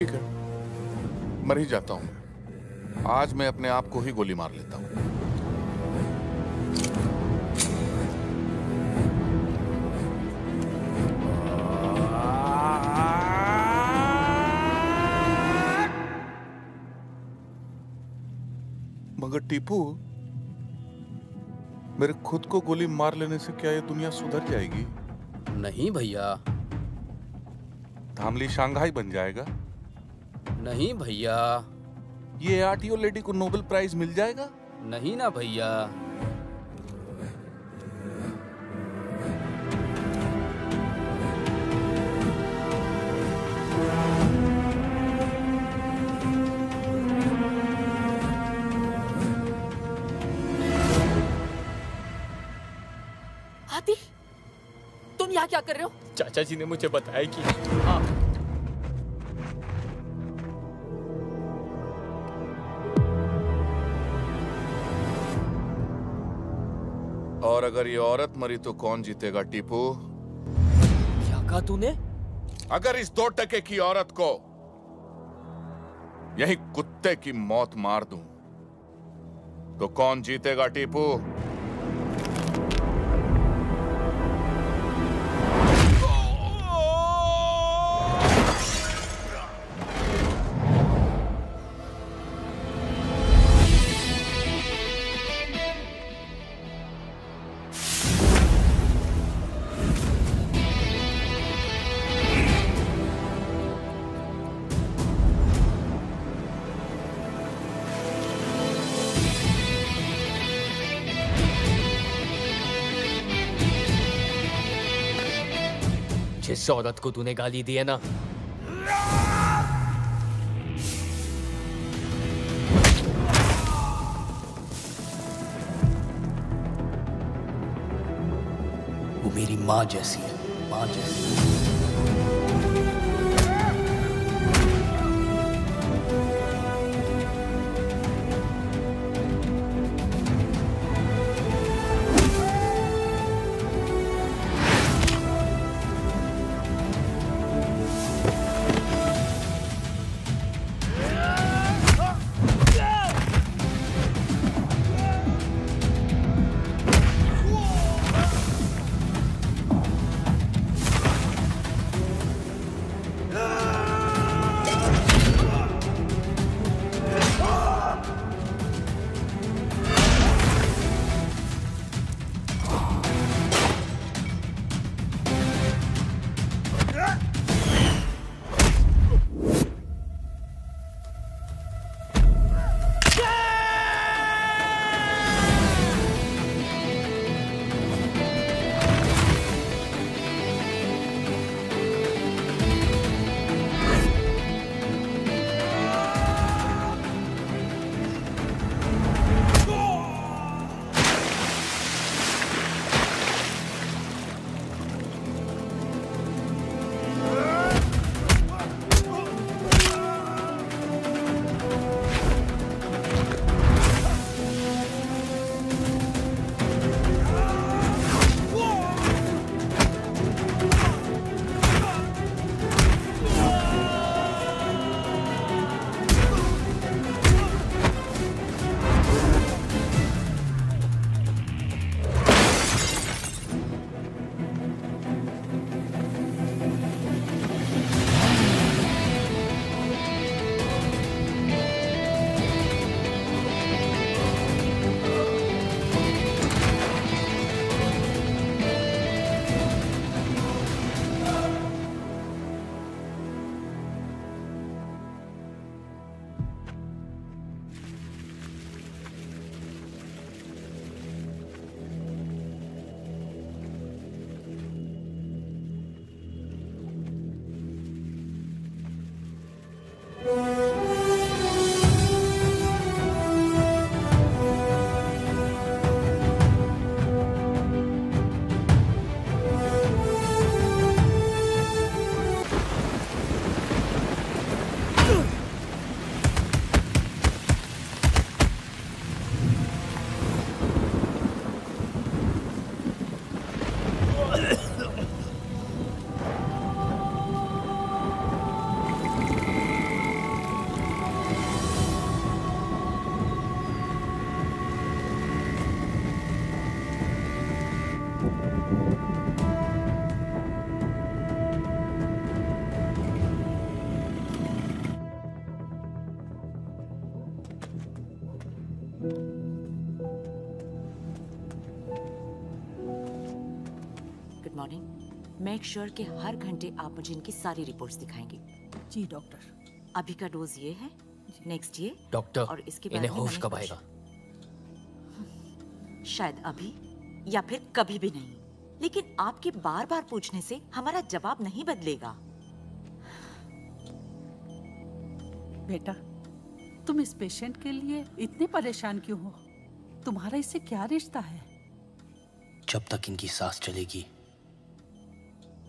ठीक है। मर ही जाता हूँ आज मैं अपने आप को ही गोली मार लेता हूँ। मगर टीपू मेरे खुद को गोली मार लेने से क्या ये दुनिया सुधर जाएगी? नहीं भैया। धामली शांघाई बन जाएगा। नहीं भैया। ये आरटीओ लेडी को नोबेल प्राइज मिल जाएगा? नहीं ना भैया। आदि तुम यहाँ क्या कर रहे हो? चाचा जी ने मुझे बताया कि और अगर ये औरत मरी तो कौन जीतेगा टीपू? क्या कहा तूने? अगर इस दो टके की औरत को यही कुत्ते की मौत मार दूँ तो कौन जीतेगा टीपू? औरत को तूने गाली दी है ना वो मेरी माँ जैसी है माँ जैसी। मेक श्योर sure कि हर घंटे आप मुझे इनकी सारी रिपोर्ट्स दिखाएँगे। जी डॉक्टर अभी का डोज ये है नेक्स्ट ये डॉक्टर और इसके बाद इन्हें होश कब आएगा? शायद अभी या फिर कभी भी नहीं। लेकिन आपके बार बार पूछने से हमारा जवाब नहीं बदलेगा। बेटा तुम इस पेशेंट के लिए इतने परेशान क्यों हो? तुम्हारा इससे क्या रिश्ता है? जब तक इनकी सांस चलेगी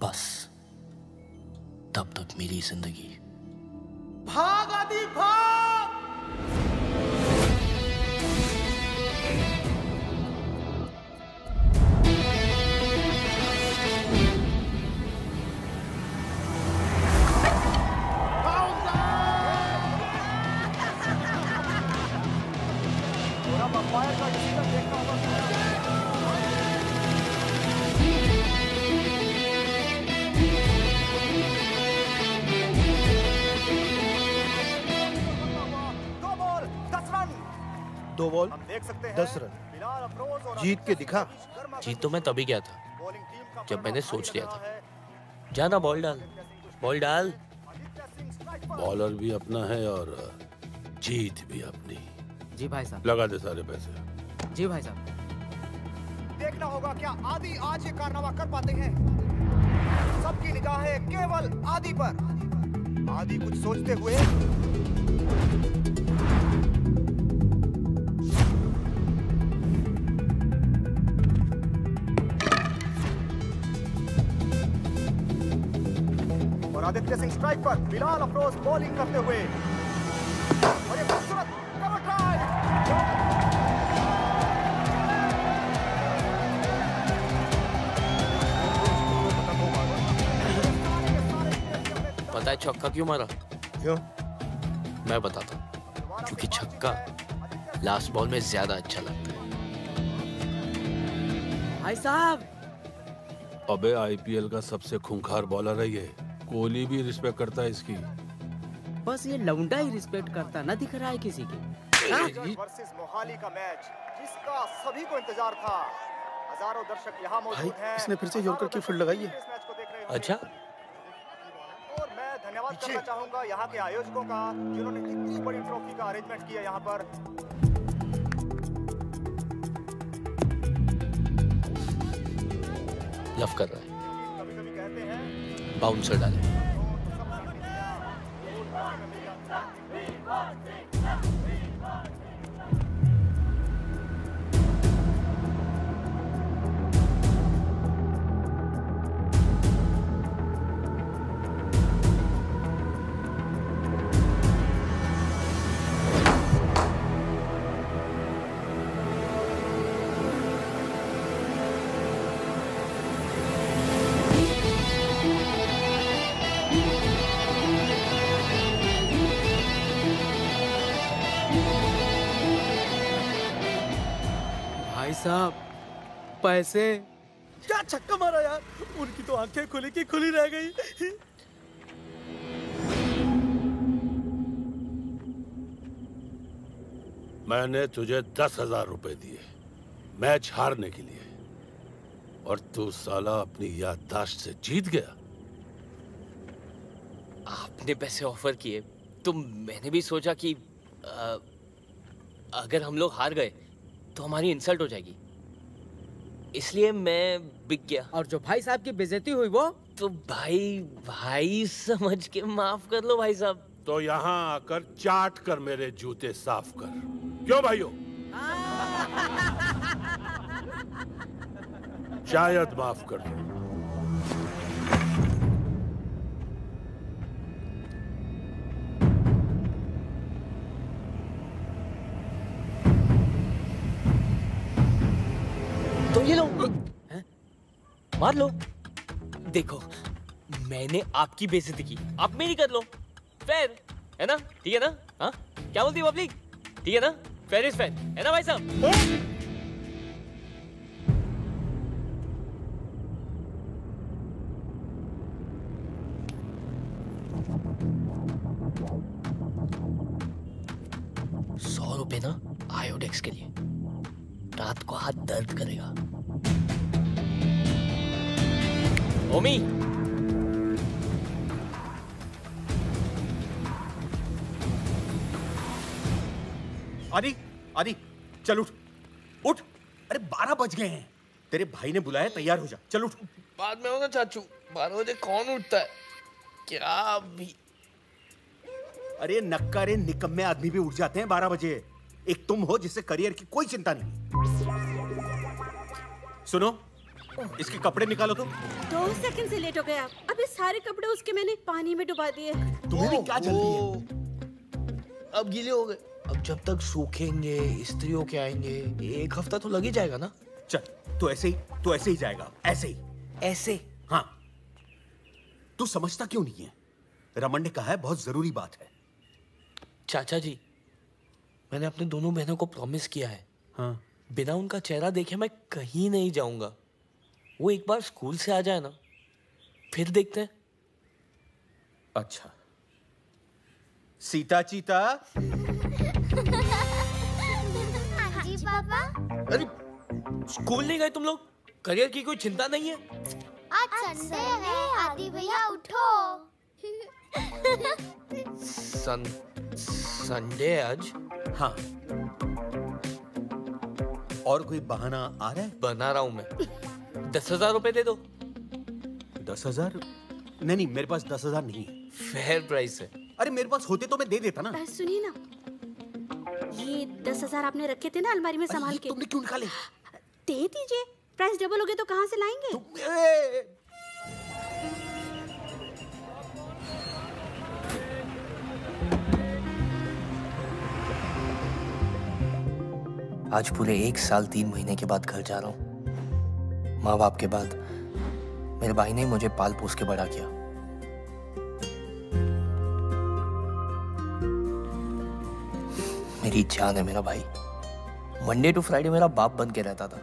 बस तब तक मेरी ज़िंदगी। भाग आदि भाग दो बॉल देख सकते दस रन। जीत के दिखा। जीत तो मैं तभी गया था बॉलिंग जब मैंने सोच लिया था। जाना बॉल डाल। बॉल डाल। बॉलर भी अपना है और जीत भी अपनी। जी भाई साहब। लगा दे सारे पैसे। जी भाई साहब। देखना होगा क्या आदि आज ये कारनामा कर पाते हैं। सबकी निगाहें केवल आदि पर। आदि कुछ सोचते हुए। और आदित्य सिंह स्ट्राइक पर बिलाल अफरोज बॉलिंग करते हुए। और ये खूबसूरत कवर ड्राइव पता है छक्का क्यों मारा? क्यों? मैं बताता हूँ क्योंकि छक्का लास्ट बॉल में ज़्यादा अच्छा लगता है। भाई साहब! अबे आईपीएल का सबसे खूंखार बॉलर है। ये कोहली भी रिस्पेक्ट करता है इसकी। बस ये लौंडा ही रिस्पेक्ट करता ना दिख रहा है किसी के। वर्सेस मोहाली का मैच जिसका सभी को इंतज़ार था। हज़ारों दर्शक यहाँ मौजूद हैं। इसने फिर से यॉर्कर की फ़ील्ड लगाई है। अच्छा। और मैं धन्यवाद करना चाहूँगा यहाँ के आयोजकों का जिन्होंने इतनी बड़ी ट्रॉफी का अरेंजमेंट किया यहाँ पर। लव कर रहा है हैं। बाउंसर डाले। साहब पैसे। क्या छक्का मारा यार? उनकी तो आँखें खुली की खुली रह गई। मैंने तुझे दस हज़ार रुपए दिए मैच हारने के लिए। और तू साला अपनी याददाश्त से जीत गया। आपने पैसे ऑफ़र किए तो मैंने भी सोचा कि अ, अगर हम लोग हार गए तो हमारी इंसल्ट हो जाएगी। इसलिए मैं बिक गया। और जो भाई साहब की बेजती हुई वो? तो भाई भाई समझ के माफ़ कर लो भाई साहब। तो यहाँ आकर चाट कर मेरे जूते साफ़ कर। क्यों भाइयों? शायद माफ़ कर दो। मार लो। देखो, मैंने आपकी बेइज्जती की, आप मेरी कर लो। फेयर है ना? ठीक है ना? हाँ? क्या बोलती है पब्लिक ठीक है ना? फेयर इज़ फेयर है ना भाई साहब? सौ रुपए ना आयोडेक्स के लिए। रात को हाथ दर्द करेगा। ओमी आदि आदि चल उठ। उठ। अरे बारह बज गए हैं। तेरे भाई ने बुलाया तैयार हो जा। चल उठ। बाद में होगा चाचू। बारह बजे कौन उठता है? क्या भी। अरे नक्कारे निकम्मे आदमी भी उठ जाते हैं बारह बजे। एक तुम हो जिससे करियर की कोई चिंता नहीं। सुनो इसके कपड़े निकालो तो दो सेकंड से लेट हो गए आप। अभी सारे कपड़े उसके मैंने पानी में डुबा दिए तुम्हें भी क्या जल्दी है? अब गीले हो गए। अब जब तक सूखेंगे इस्त्री होके आएँगे एक हफ़्ता तो लग ही जाएगा ना? चल तो ऐसे ही तो ऐसे ही जाएगा ऐसे ही। ऐसे? हाँ। तू समझता क्यों नहीं है? रमन ने कहा है बहुत ज़रूरी बात है। चाचा जी मैंने अपने दोनों बहनों को प्रॉमिस किया है। हाँ। बिना उनका चेहरा देखे मैं कहीं नहीं जाऊँगा। वो एक बार स्कूल से आ जाए ना फिर देखते हैं। अच्छा। सीता चीता। हाँ जी पापा। अरे स्कूल नहीं गए तुम लोग? करियर की कोई चिंता नहीं है? आज संडे है आदि भैया उठो। सन संडे आज? हाँ। और कोई बहाना आ रहा है? बना रहा हूँ मैं। दस हज़ार रुपए दे दो। दस हज़ार? नहीं नहीं मेरे पास दस हज़ार नहीं है। फेयर प्राइस है। अरे मेरे पास होते तो मैं दे देता ना। सुनिए ना। ये दस हज़ार आपने रखे थे ना अलमारी में संभाल के। तुमने क्यों निकाले? दे दीजिए। प्राइस डबल हो गए तो कहाँ से लाएँगे? आज पूरे एक साल तीन महीने के बाद घर जा रहा हूँ। माँ बाप के बाद मेरे भाई ने मुझे पाल पोस के बड़ा किया। मेरी जान है मेरा भाई। मंडे टू फ्राइडे मेरा बाप बन के रहता था।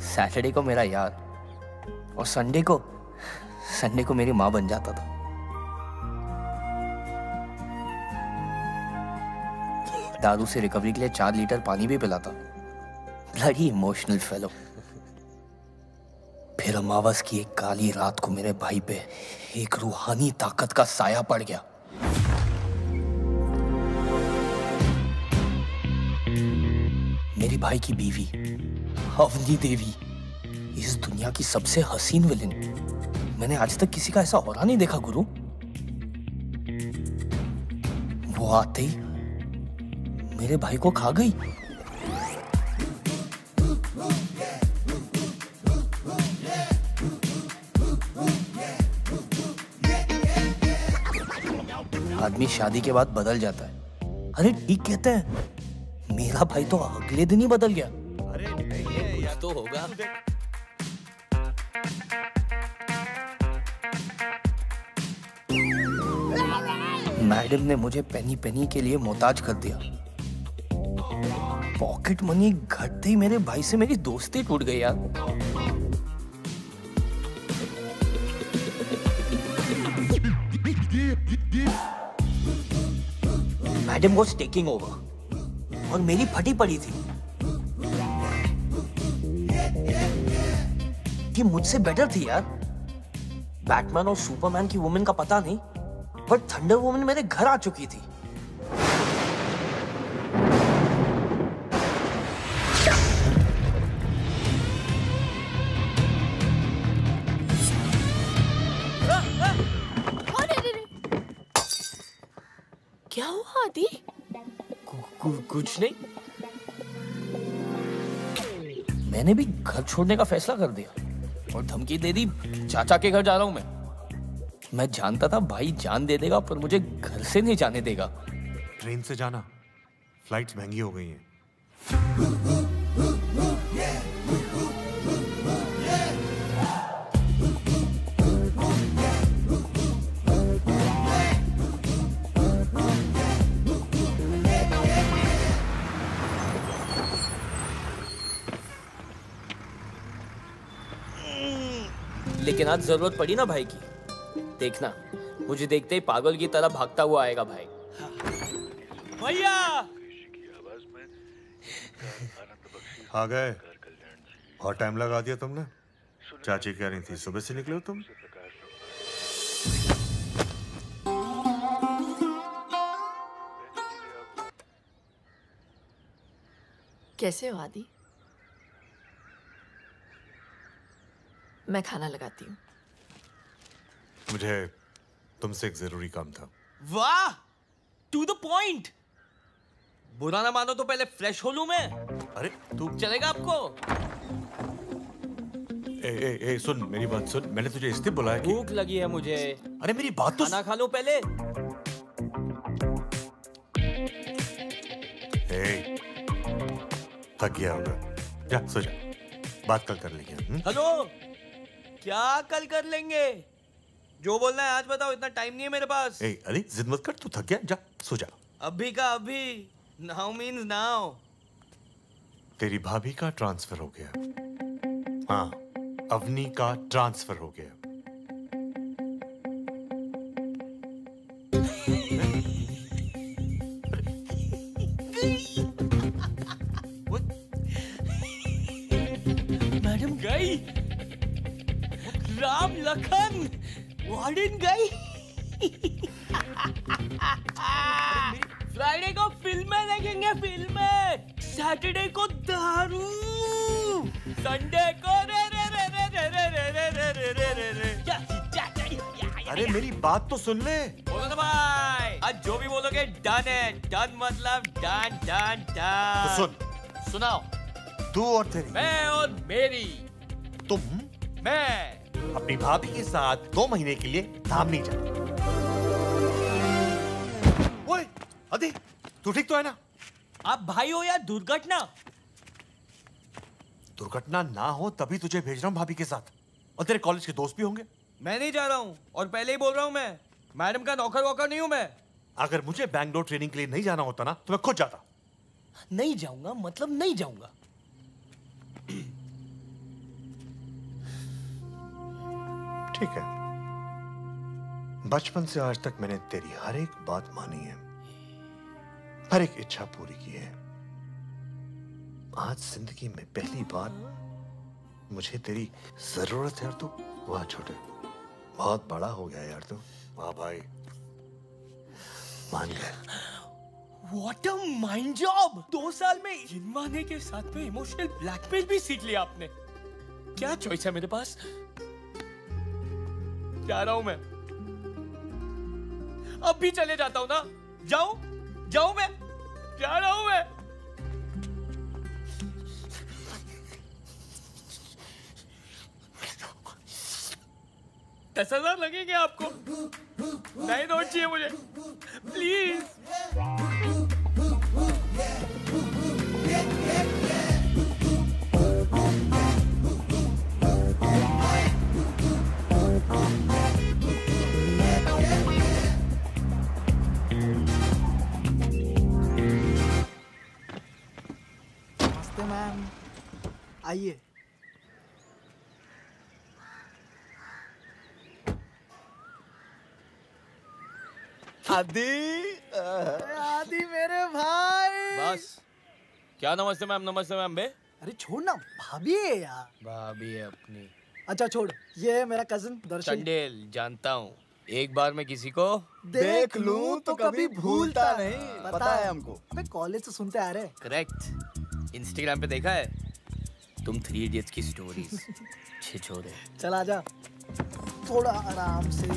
सैटरडे को मेरा यार और संडे को संडे को मेरी माँ बन जाता था। दारू से रिकवरी के लिए चार लीटर पानी भी पिलाता। ब्लडी इमोशनल फेलो फिर अमावस की एक काली रात को मेरे भाई पे एक रूहानी ताकत का साया पड़ गया। मेरी भाई की बीवी, अवनी देवी, इस दुनिया की सबसे हसीन विलेन मैंने आज तक किसी का ऐसा हो नहीं देखा, गुरु। वो आते ही मेरे भाई को खा गई। आदमी शादी के बाद बदल जाता है। अरे ठीक कहते हैं। मेरा भाई तो अगले दिन ही बदल गया। अरे कुछ तो होगा। मैडम ने मुझे पेनी पेनी के लिए मोहताज कर दिया। पॉकेट मनी घटते ही मेरे भाई से मेरी दोस्ती टूट गई यार। मैडम वॉज़ टेकिंग ओवर और मेरी फटी पड़ी थी कि मुझसे बेटर थी यार। बैटमैन और सुपरमैन की वुमेन का पता नहीं बट थंडर वुमेन मेरे घर आ चुकी थी। कुछ नहीं। मैंने भी घर छोड़ने का फैसला कर दिया और धमकी दे दी, चाचा के घर जा रहा हूँ मैं। मैं जानता था भाई जान दे देगा, पर मुझे घर से नहीं जाने देगा। ट्रेन से जाना। फ्लाइट्स महँगी हो गई हैं। लेकिन आज ज़रूरत पड़ी ना भाई की? देखना मुझे देखते ही पागल की तरह भागता हुआ आएगा भाई। भैया! आ गए। बहुत टाइम लगा दिया तुमने। चाची कह रही थी सुबह से निकले हो तुम? कैसे हो आदि? मैं खाना लगाती हूँ। मुझे तुमसे एक ज़रूरी काम था। वाह! टू द पॉइंट बुरा ना मानो तो पहले फ्रेश हो लू मैं। अरे तू चलेगा आपको? ए, ए, ए, सुन मेरी बात सुन। मैंने तुझे इसलिए बुलाया कि भूख लगी है मुझे। अरे मेरी बात तो खाना खा लो पहले। ए, थक गया होगा। जा सो जा। बात कल कर लेंगे हम्म? हेलो! क्या कल कर लेंगे? जो बोलना है आज बताओ इतना टाइम नहीं है मेरे पास। ए, अरे जिद मत कर तू थक गया जा सो जा। अभी का अभी नाउ मीन्स नाउ तेरी भाभी का ट्रांसफ़र हो गया। हाँ अवनी का ट्रांसफ़र हो गया। लखन वार्डन गई फ्राइडे को फ़िल्में देखेंगे फ़िल्में सैटरडे को दारू संडे को रे रे रे रे रे रे रे रे रे रे रे रे रे अरे मेरी बात तो सुन ले बोलो ना भाई आज जो भी बोलोगे डन है डन मतलब डन डन तो डन सुन सुनाओ तू और तेरी मैं और मेरी तुम मैं अपनी भाभी के साथ दो महीने के लिए धाम नहीं जा। ओए अदे तू ठीक तो है ना? आप भाई हो या दुर्घटना? दुर्घटना ना हो तभी तुझे भेज रहा हूँ भाभी के साथ। और तेरे कॉलेज के दोस्त भी होंगे। मैं नहीं जा रहा हूँ और पहले ही बोल रहा हूँ मैं मैडम का नौकर वोकर नहीं हूँ मैं। अगर मुझे बैंगलोर ट्रेनिंग के लिए नहीं जाना होता ना तो मैं खुद जाता। नहीं जाऊँगा मतलब नहीं जाऊँगा। ठीक है। बचपन से आज तक मैंने तेरी हर एक बात मानी है। हर एक इच्छा पूरी की है। आज ज़िंदगी में पहली बार मुझे तेरी ज़रूरत है यार तू वाह छोटे। बहुत बड़ा हो गया यार तू। वाह भाई। मान गए। What a mind job! दो साल में इनवाने के साथ में इमोशनल ब्लैकमेल भी सीख लिया आपने। क्या चॉइस है मेरे पास? जा रहा हूँ मैं। अब भी चले जाता हूँ ना। जाऊँ? जाऊँ मैं? जा रहा हूँ मैं। दस हज़ार लगेंगे आपको। नहीं नोट चाहिए मुझे। प्लीज़ नमस्ते मैम? आइए। आदि। आदि मेरे भाई। बस। क्या नमस्ते मैम नमस्ते मैम बे। अरे छोड़ ना भाभी है यार। भाभी है अपनी। अच्छा छोड़। ये है मेरा कज़न दर्शन। चंडेल जानता हूँ। एक बार मैं किसी को देख लूँ तो कभी भूलता नहीं। पता है हमको। मैं कॉलेज से सुनते आ रहे करेक्ट। इंस्टाग्राम पे देखा है? तुम थ्री इडियट्स की स्टोरीज छिछोरे चल आ जा थोड़ा आराम से।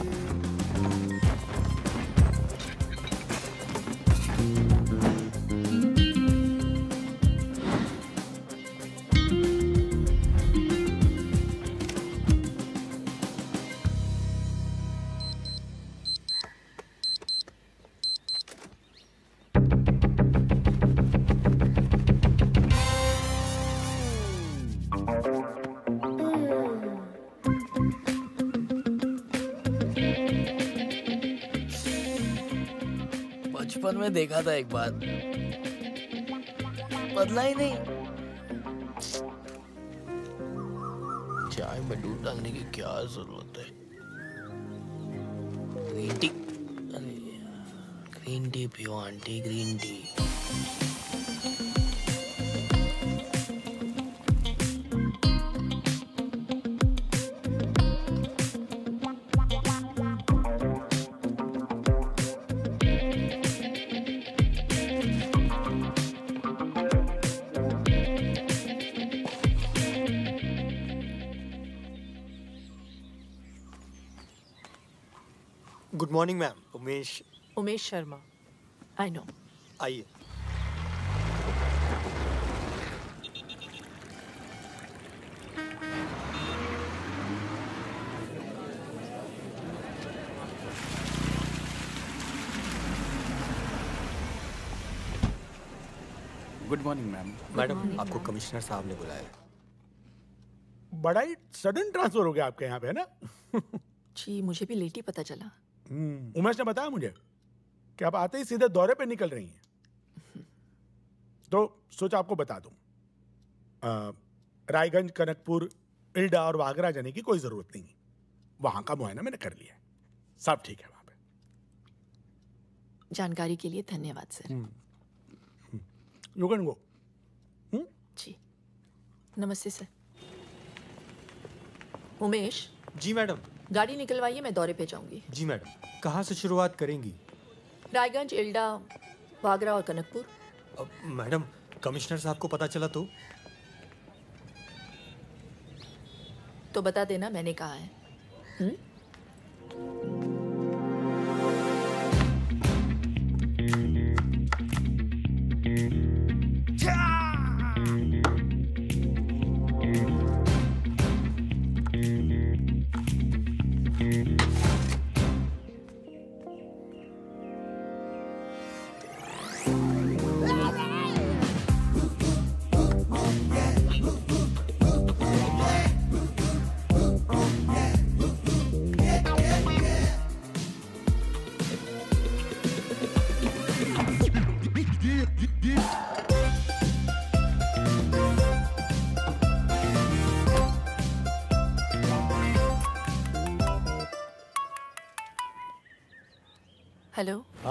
में देखा था एक बार। बदला ही नहीं। चाय में दूध डालने की क्या ज़रूरत है? ग्रीन टी ग्रीन टी पियो aunty green tea morning ma'am Umesh Umesh Sharma I know आइए गुड मॉर्निंग मैम मैडम आपको कमिश्नर साहब ने बुलाया बड़ा ही सडन ट्रांसफ़र हो गया आपके यहाँ पे है ना? जी मुझे भी लेट ही पता चला। उमेश ने बताया मुझे कि आप आते ही सीधे दौरे पे निकल रही हैं। तो सोचा आपको बता दूँ। रायगंज कनकपुर इल्डा और वागरा जाने की कोई ज़रूरत नहीं वहाँ का मुआयना मैंने कर लिया है। सब ठीक है वहाँ जानकारी के लिए धन्यवाद सर। You can go. जी। नमस्ते सर। उमेश? जी मैडम। गाड़ी निकलवाइए मैं दौरे पे जाऊँगी। जी मैडम कहाँ से शुरुआत करेंगी? रायगंज इल्डा वागरा और कनकपुर। अब, मैडम कमिश्नर साहब को पता चला तो? तो बता देना मैंने कहा है। हुँ?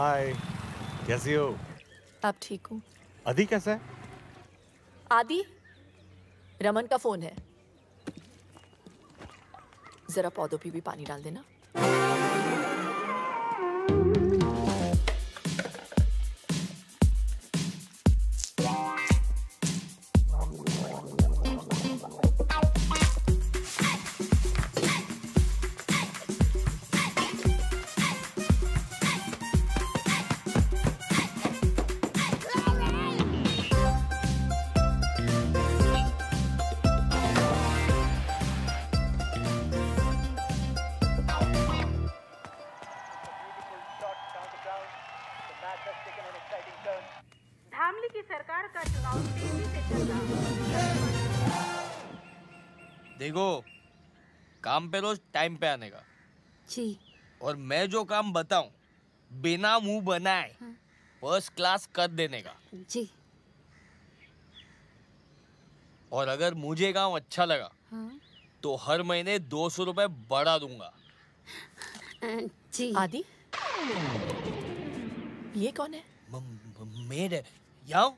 हाय कैसी हो? आप ठीक हूँ। आदि कैसा है? आदि रमन का फ़ोन है। जरा पौधों पे भी पानी डाल देना। काम पे रोज टाइम पे आने का। जी। और मैं जो काम बताऊँ बिना मुँह बनाए फ़र्स्ट क्लास कर देने का। जी। और अगर मुझे काम अच्छा लगा हाँ। तो हर महीने दो सौ रुपए बढ़ा दूँगा। जी। आदि? ये कौन है? मेड है याओ।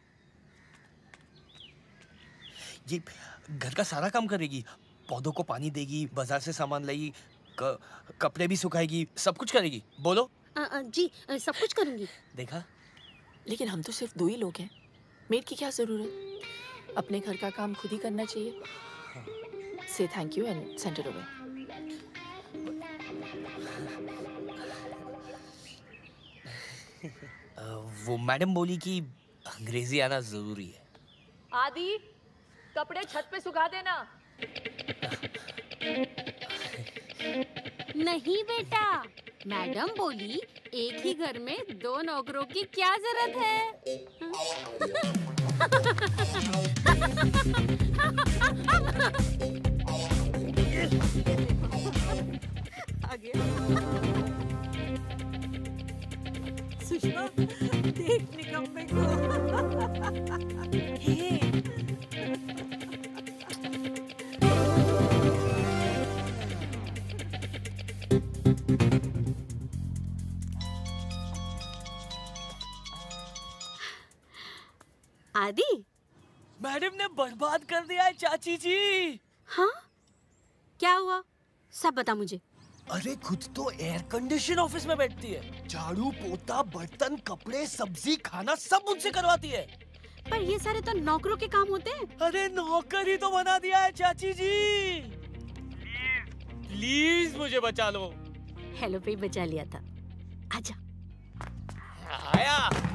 ये घर का सारा काम करेगी। पौधों को पानी देगी बाज़ार से सामान लाएगी कपड़े भी सुखाएगी सब कुछ करेगी। बोलो। अ, अ, जी अ, सब कुछ करूँगी। देखा? लेकिन हम तो सिर्फ़ दो ही लोग हैं। मेड की क्या ज़रूरत? अपने घर का काम खुद ही करना चाहिए। से thank you and send it away वो मैडम बोली कि अंग्रेज़ी आना ज़रूरी है। आदि कपड़े छत पे सुखा देना। नहीं बेटा। मैडम बोली, एक ही घर में दो नौकरों की क्या ज़रूरत है? सुषमा देख निकम्मे को। हे बर्बाद कर दिया है चाची जी। हाँ? क्या हुआ? सब बता मुझे। अरे खुद तो एयर कंडीशन ऑफ़िस में बैठती है। झाड़ू पोता बर्तन कपड़े सब्ज़ी खाना सब मुझसे करवाती है। पर ये सारे तो नौकरों के काम होते हैं। अरे नौकर ही तो बना दिया है चाची जी। प्लीज़ मुझे बचा लो। हेलो पे बचा लिया था। आजा। आया।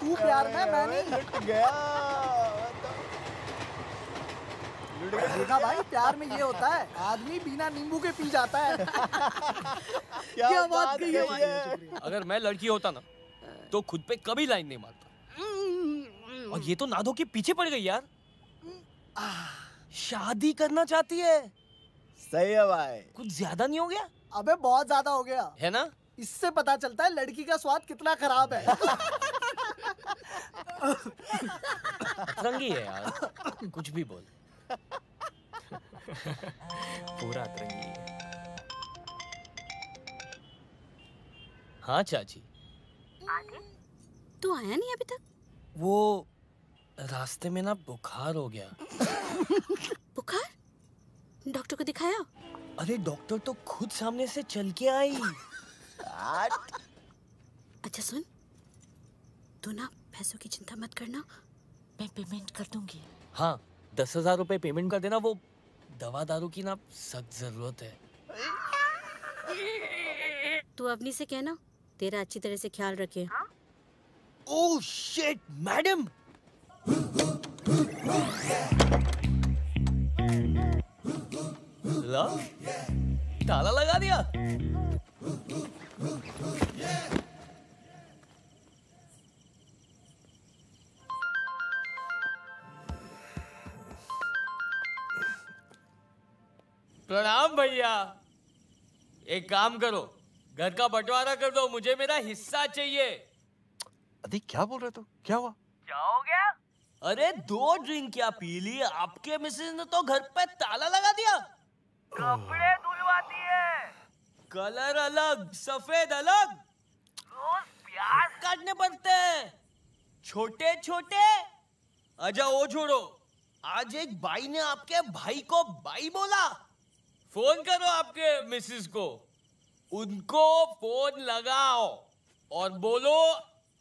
तू प्यार में मैं नहीं। लुट गया। देखा भाई प्यार में ये होता है आदमी बिना नींबू के पी जाता है। क्या, बात कही है? भाई अगर मैं लड़की होता ना तो खुद पे कभी लाइन नहीं मारता। और ये तो नादो के पीछे पड़ गई यार। शादी करना चाहती है। सही है भाई। कुछ ज़्यादा नहीं हो गया? अबे बहुत ज़्यादा हो गया। है ना? इससे पता चलता है लड़की का स्वाद कितना खराब है। अतरंगी है यार। कुछ भी बोल। पूरा अतरंगी है। हाँ चाची। तू आया नहीं अभी तक? वो रास्ते में ना बुखार हो गया। बुखार? डॉक्टर को दिखाया? अरे डॉक्टर तो खुद सामने से चल के आई। अच्छा सुन तू ना पैसों की चिंता मत करना। मैं पेमेंट कर दूँगी। हाँ दस हज़ार रुपए पेमेंट कर देना वो दवा दारू की ना सख्त ज़रूरत है। तू अवनी से कहना तेरा अच्छी तरह से ख्याल रखे। ओह शिट मैडम ताला लगा दिया? प्रणाम भैया। एक काम करो घर का बंटवारा कर दो मुझे मेरा हिस्सा चाहिए। अरे क्या बोल रहे तू क्या हुआ? क्या हो गया? अरे दो ड्रिंक क्या पी ली? आपके मिसेज ने तो घर पे ताला लगा दिया। कपड़े धुलवाती है। कलर अलग सफ़ेद अलग। रोज प्याज काटने पड़ते हैं। छोटे छोटे। अच्छा वो छोड़ो। आज एक भाई ने आपके भाई को भाई बोला। फ़ोन करो आपके मिसेस को। उनको फ़ोन लगाओ और बोलो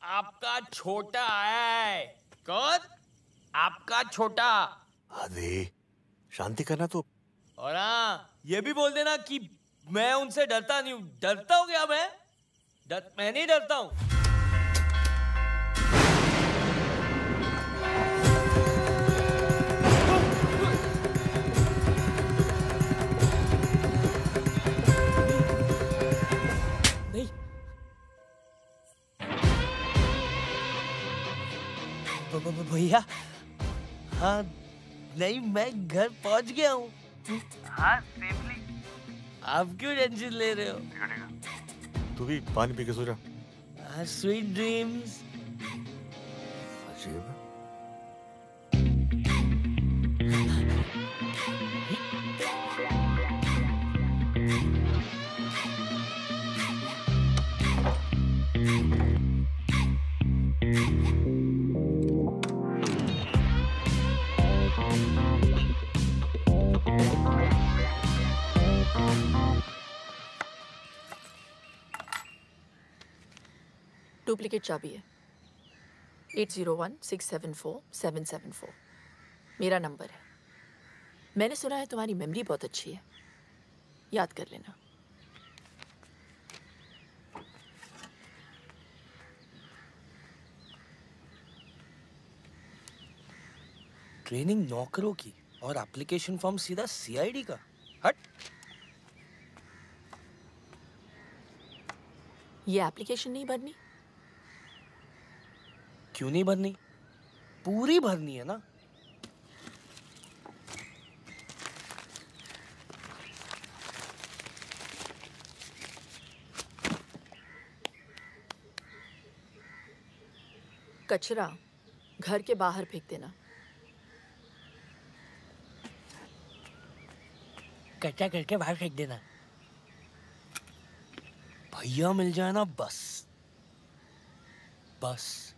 आपका छोटा आया है। कौन? आपका छोटा। अरे शांति करना तो। और हाँ ये भी बोल देना कि मैं उनसे डरता नहीं हूँ। डरता हूँ क्या मैं? डर, मैं नहीं डरता हूँ। भैया? हाँ नहीं मैं घर पहुँच गया हूँ। हाँ सेफली आप क्यों टेंशन ले रहे हो? तू भी पानी पी के सो जा। स्वीट ड्रीम्स अजीब चाबी है eight zero one six seven four seven seven four मेरा नंबर है। मैंने सुना है तुम्हारी मेमोरी बहुत अच्छी है। याद कर लेना। ट्रेनिंग नौकरों की और एप्लीकेशन फॉर्म सीधा सीआईडी का। हट। ये एप्लीकेशन नहीं भरनी? क्यों नहीं भरनी? पूरी भरनी है ना? कचरा घर के बाहर फेंक देना। कच्चा करके बाहर फेंक देना। भैया मिल जाए ना बस। बस।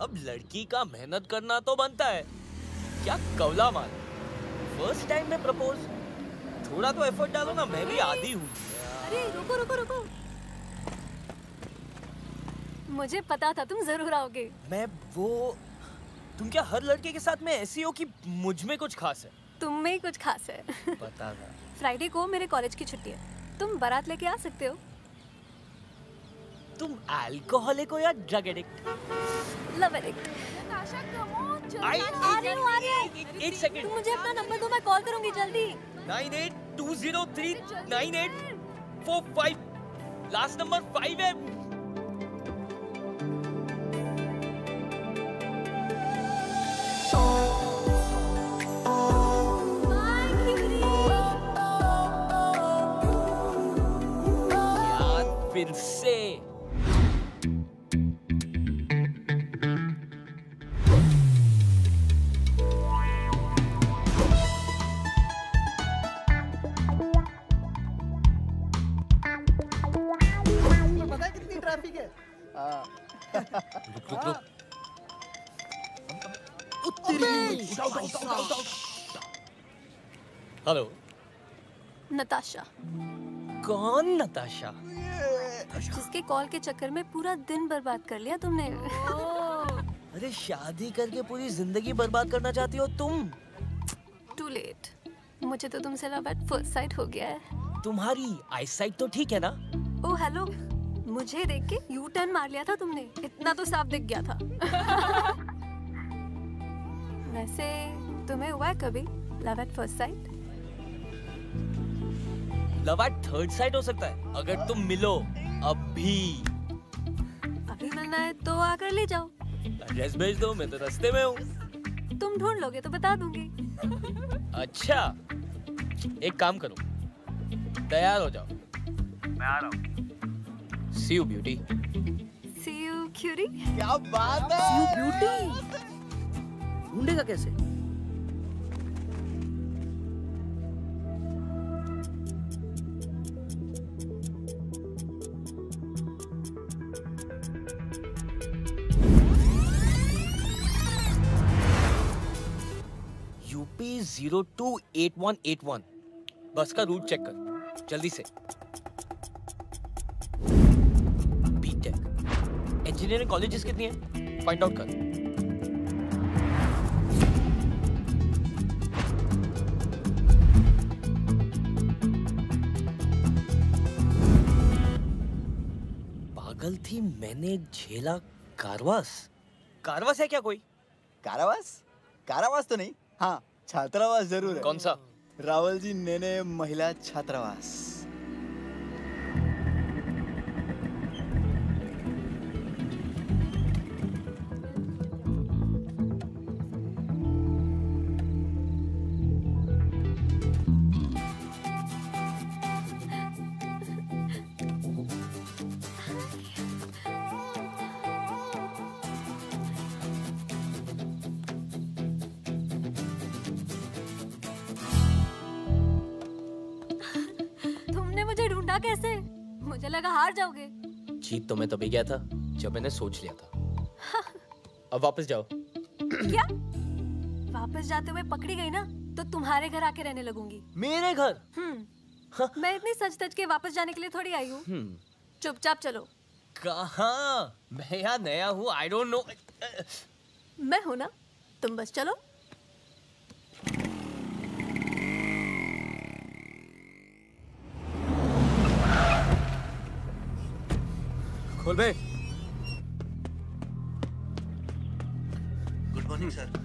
अब लड़की का मेहनत करना तो बनता है। क्या कवला मार फ़र्स्ट टाइम में प्रपोज थोड़ा तो एफर्ट डालो ना मैं भी आदी हूँ। अरे रुको रुको रुको। मुझे पता था तुम ज़रूर आओगे। मैं वो तुम क्या हर लड़के के साथ में ऐसी हो कि मुझमें कुछ खास है? तुम में ही कुछ खास है। पता था। फ्राइडे को मेरे कॉलेज की छुट्टी है। तुम बारात लेके आ सकते हो। तुम अल्कोहलिक हो या ड्रग एडिक्ट लव एडिक्ट आई आ रही हूँ आ रही हूँ. एक सेकंड तुम मुझे अपना नंबर दो मैं कॉल करूँगी जल्दी। लास्ट नंबर फाइव है। फिर से। ट्रैफ़िक है। हाँ। रुक रुक। रुक हेलो। नताशा। कौन नताशा? जिसके कॉल के चक्कर में पूरा दिन बर्बाद कर लिया तुमने। अरे शादी करके पूरी ज़िंदगी बर्बाद करना चाहती हो तुम? टू लेट मुझे तो तुमसे लव एट फ़र्स्ट साइट हो गया है। तुम्हारी आई साइट तो ठीक है ना? ओ हेलो मुझे देख के यू टर्न मार लिया था तुमने। इतना तो साफ़ दिख गया था। वैसे तुम्हें हुआ है कभी love at first sight love at third sight हो सकता है। अगर तुम मिलो अभी। अभी मिलना है तो आकर ले जाओ। एड्रेस भेज दो मैं तो रास्ते में हूँ। तुम ढूंढ लोगे तो बता दूँगी। अच्छा। एक काम करो। तैयार हो जाओ। मैं आ रहा हूँ। See you beauty see you Curie क्या बात है? यू ब्यूटी ढूंढेगा कैसे? UP zero two eight one eight one bus का रूट चेक कर। जल्दी से। इंजीनियरिंग कॉलेजेस कितनी है? फाइंड आउट कर। पागल थी मैंने झेला कारवास। कारवास है क्या कोई? कारावास? कारावास तो नहीं। हाँ छात्रावास ज़रूर है। कौन सा? रावल जी नेने महिला छात्रावास। जीत तो मैं तभी गया था जब मैंने सोच लिया था। अब वापस जाओ। क्या? वापस जाते हुए पकड़ी गई ना तो तुम्हारे घर आके रहने लगूँगी। मेरे घर? हम्म। मैं इतनी सच धज के वापस जाने के लिए थोड़ी आई हूँ। हम्म। चुपचाप चलो। कहा? मैं यहाँ नया हूँ आई डोंट नो मैं हूँ ना तुम बस चलो। खोल बे। गुड मॉर्निंग सर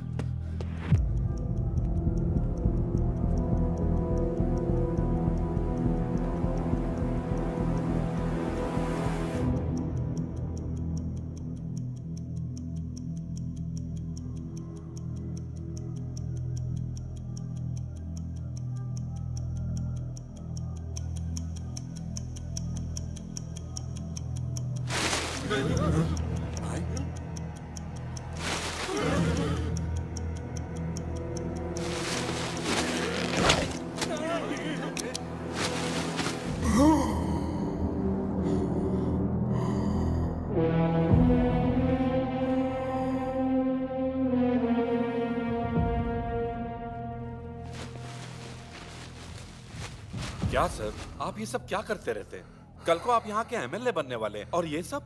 क्या सर आप ये सब क्या करते रहते हैं? कल को आप यहाँ के एमएलए बनने वाले हैं और ये सब?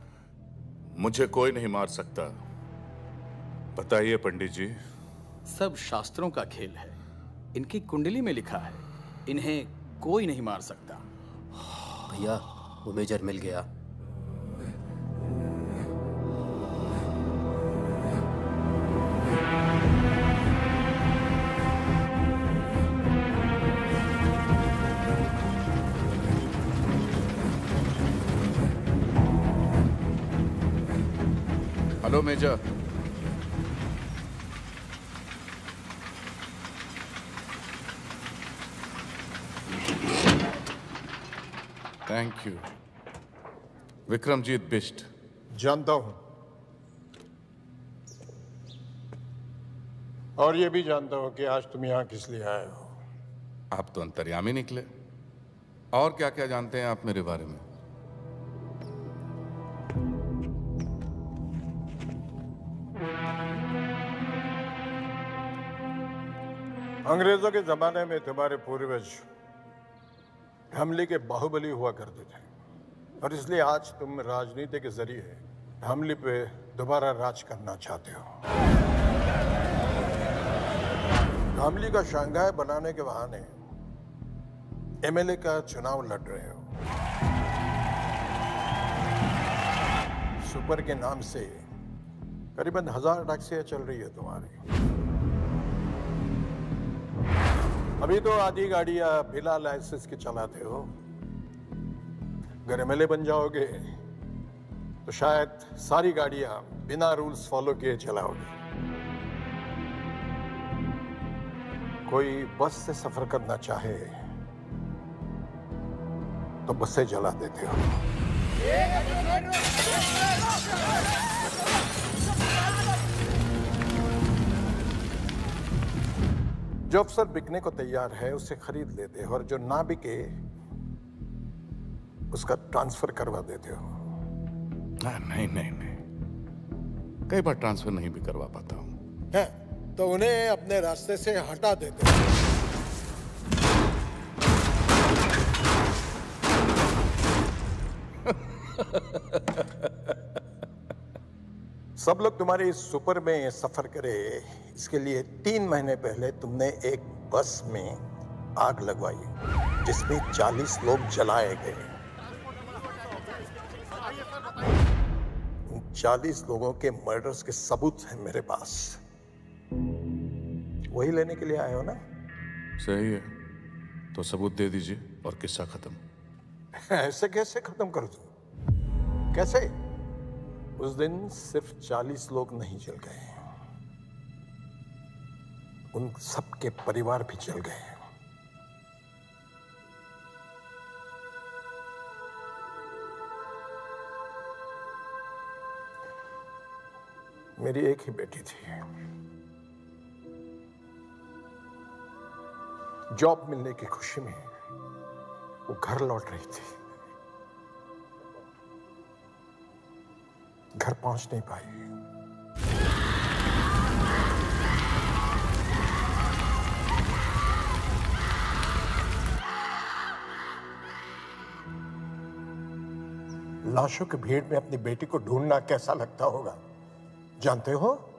मुझे कोई नहीं मार सकता। बताइए पंडित जी। सब शास्त्रों का खेल है। इनकी कुंडली में लिखा है इन्हें कोई नहीं मार सकता। भैया वो मेजर मिल गया। विक्रमजीत बिस्ट जानता हूँ। और ये भी जानता हूँ कि आज तुम यहाँ किस लिए आए हो। आप तो अंतर्यामी निकले। और क्या क्या जानते हैं आप मेरे बारे में? अंग्रेज़ों के जमाने में तुम्हारे पूर्वज हमले के बाहुबली हुआ करते थे। और इसलिए आज तुम राजनीति के ज़रिए हमली पे दोबारा राज करना चाहते हो। हमली का शंघाई बनाने के बहाने एमएलए का चुनाव लड़ रहे हो। सुपर के नाम से करीबन हज़ार टैक्सियाँ चल रही है तुम्हारी। अभी तो आधी गाड़ियाँ बिना लाइसेंस के चलाते हो। अगर एमएलए बन जाओगे तो शायद सारी गाड़ियाँ बिना रूल्स फॉलो किए चलाओगे। कोई बस से सफ़र करना चाहे तो बसें जला देते हो। जो अफसर बिकने को तैयार है, उसे खरीद लेते हो, और जो ना बिके उसका ट्रांसफ़र करवा देते हो। आ, नहीं नहीं नहीं। कई बार ट्रांसफ़र नहीं भी करवा पाता हूँ। है? तो उन्हें अपने रास्ते से हटा देते हो। सब लोग तुम्हारे इस सुपर में सफ़र करे। इसके लिए तीन महीने पहले तुमने एक बस में आग लगवाई जिसमें 40 लोग जलाए गए। 40 लोगों के मर्डर्स के सबूत हैं मेरे पास। वही लेने के लिए आए हो ना? सही है। तो सबूत दे दीजिए और किस्सा खत्म। ऐसे कैसे खत्म कर दूँ कैसे? उस दिन सिर्फ़ 40 लोग नहीं जल गए। उन सबके परिवार भी जल गए। मेरी एक ही बेटी थी। जॉब मिलने की खुशी में वो घर लौट रही थी। घर पहुँच नहीं पाई। लाशों की भीड़ में अपनी बेटी को ढूंढना कैसा लगता होगा? जानते हो?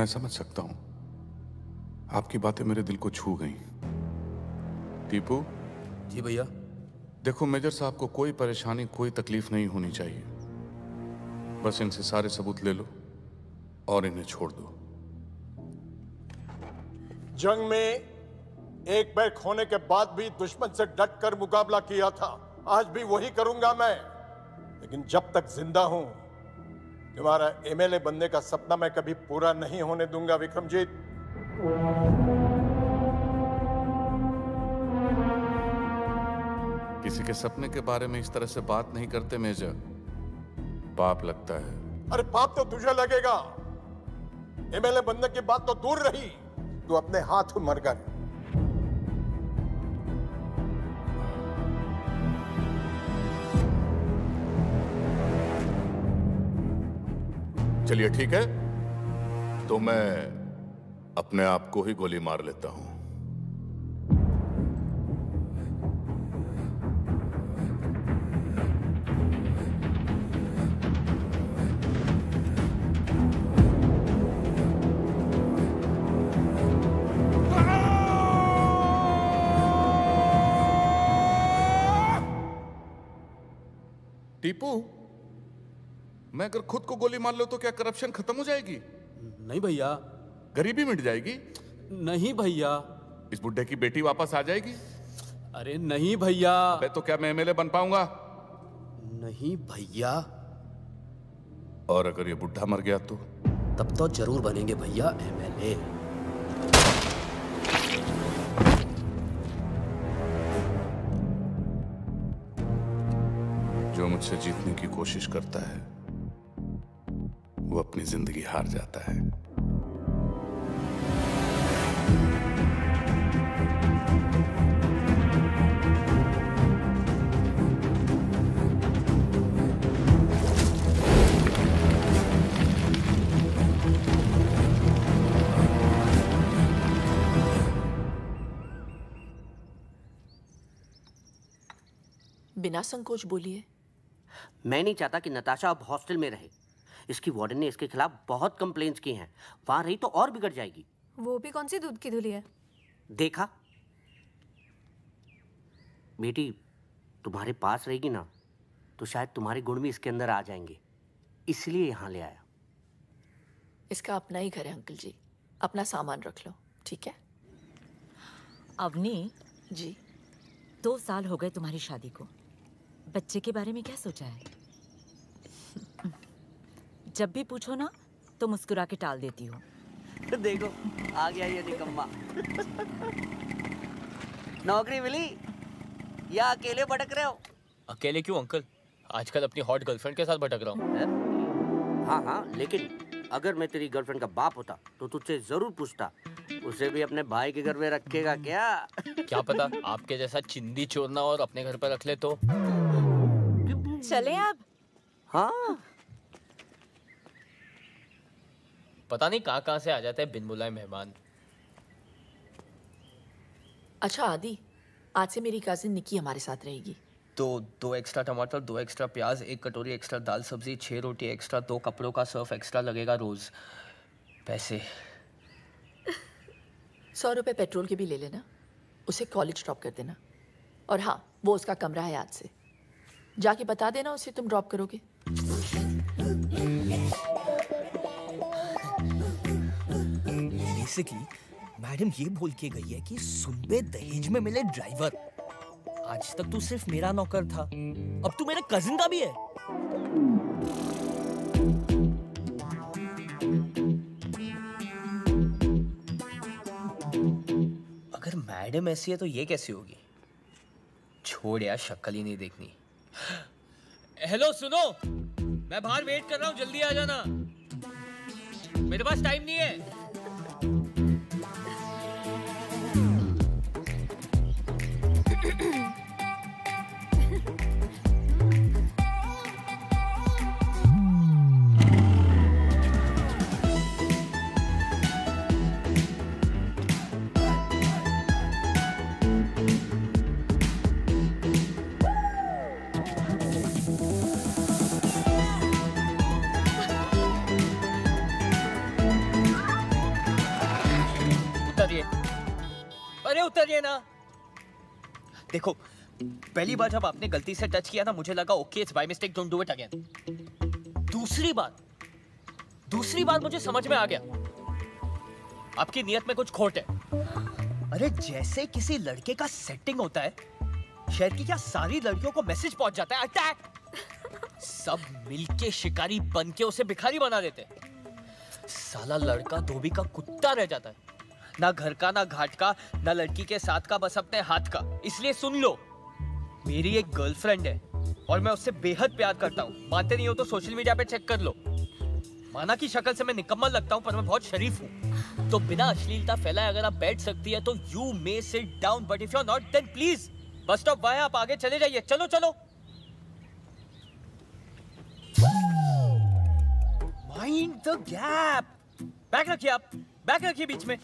मैं समझ सकता हूँ। आपकी बातें मेरे दिल को छू गई। टीपू जी भैया। देखो मेजर साहब को कोई परेशानी कोई तकलीफ़ नहीं होनी चाहिए। बस इनसे सारे सबूत ले लो और इन्हें छोड़ दो। जंग में एक पैर खोने के बाद भी दुश्मन से डट कर मुकाबला किया था। आज भी वही करूँगा मैं। लेकिन जब तक ज़िंदा हूँ तुम्हारा एमएलए बनने का सपना मैं कभी पूरा नहीं होने दूँगा विक्रमजीत। किसी के सपने के बारे में इस तरह से बात नहीं करते मेजर। पाप लगता है। अरे पाप तो तुझे लगेगा। एमएलए बनने की बात तो दूर रही। तू अपने हाथ मर कर चलिए ठीक है। तो मैं अपने आप को ही गोली मार लेता हूँ। टीपू मैं अगर खुद को गोली मार लो तो क्या करप्शन खत्म हो जाएगी? नहीं भैया। गरीबी मिट जाएगी। नहीं भैया। इस बुढ़े की बेटी वापस आ जाएगी। अरे नहीं भैया। तो क्या मैं एमएलए बन पाऊँगा? नहीं भैया। और अगर ये बुढ़ा मर गया तो? तब तो ज़रूर बनेंगे भैया एमएलए। जो मुझसे जीतने की कोशिश करता है वो अपनी ज़िंदगी हार जाता है। बिना संकोच बोलिए। मैं नहीं चाहता कि नताशा अब हॉस्टल में रहे। इसकी वार्डन ने इसके खिलाफ बहुत कंप्लेंट्स की हैं। वहाँ रही तो और बिगड़ जाएगी। वो भी कौन सी दूध की धुली है? देखा? बेटी तुम्हारे पास रहेगी ना तो शायद तुम्हारे गुण भी इसके अंदर आ जाएँगे। इसलिए यहाँ ले आया। इसका अपना ही घर है अंकल जी। अपना सामान रख लो ठीक है? अवनी? जी। दो साल हो गए तुम्हारी शादी को। बच्चे के बारे में क्या सोचा है? जब भी पूछो ना तो मुस्कुरा के टाल देती हो। देखो आ गया ये निकम्मा। नौकरी मिली? या अकेले भटक रहे हो? अकेले क्यों अंकल? आजकल अपनी हॉट गर्लफ्रेंड के साथ भटक रहा हूँ। हाँ? हाँ लेकिन अगर मैं तेरी गर्लफ्रेंड का बाप होता तो तुझसे ज़रूर पूछता उसे भी अपने भाई के घर में रखेगा क्या? क्या पता आपके जैसा चिंदी चोरना और अपने घर पर रख ले तो। चले अब हाँ। पता नहीं कहाँ कहाँ से आ जाते हैं बिन बुलाए मेहमान। अच्छा आदि आज से मेरी कजिन निकी हमारे साथ रहेगी। तो दो एक्स्ट्रा टमाटर दो एक्स्ट्रा प्याज एक कटोरी एक्स्ट्रा दाल सब्ज़ी छः रोटी एक्स्ट्रा दो कपड़ों का सर्फ एक्स्ट्रा लगेगा रोज। पैसे। सौ रुपए पेट्रोल के भी ले लेना उसे कॉलेज ड्रॉप कर देना। और हाँ वो उसका कमरा है आज से। जाके बता देना उसे तुम ड्रॉप करोगे। बेसिकली मैडम ये बोल के गई है कि सुनबे दहेज में मिले ड्राइवर। आज तक तू सिर्फ़ मेरा नौकर था। अब तू मेरे कजिन का भी है। अगर मैडम ऐसी है तो ये कैसी होगी? छोड़ यार, शक्ल ही नहीं देखनी। हेलो, सुनो। मैं बाहर वेट कर रहा हूँ, जल्दी आ जाना। मेरे पास टाइम नहीं है। उतरिए ना देखो, पहली बार जब आपने गलती से टच किया ना, मुझे लगा, okay it's by mistake don't do it again दूसरी बात दूसरी बात मुझे समझ में आ गया। आपकी नियत में कुछ खोट है। अरे, जैसे किसी लड़के का सेटिंग होता है, शहर की क्या सारी लड़कियों को मैसेज पहुँच जाता है? अटैक सब मिलके शिकारी बन के उसे भिखारी बना देते साला लड़का धोबी का कुत्ता रह जाता है। ना घर का, ना घाट का, ना लड़की के साथ का, बस अपने हाथ का। इसलिए सुन लो, मेरी एक गर्लफ्रेंड है और मैं उससे बेहद प्यार करता हूँ। मानते नहीं हो तो सोशल मीडिया पे चेक कर लो। माना की शक्ल से मैं निकम्मा लगता हूँ, पर मैं बहुत शरीफ हूँ। तो बिना अश्लीलता फैलाए अगर आप बैठ सकती है तो you may sit down but if you not then please बस स्टॉप वहाँ आप आगे चले जाइए। चलो चलो। माइंड द गैप बैक रखिए आप। बैक रखिए बीच में।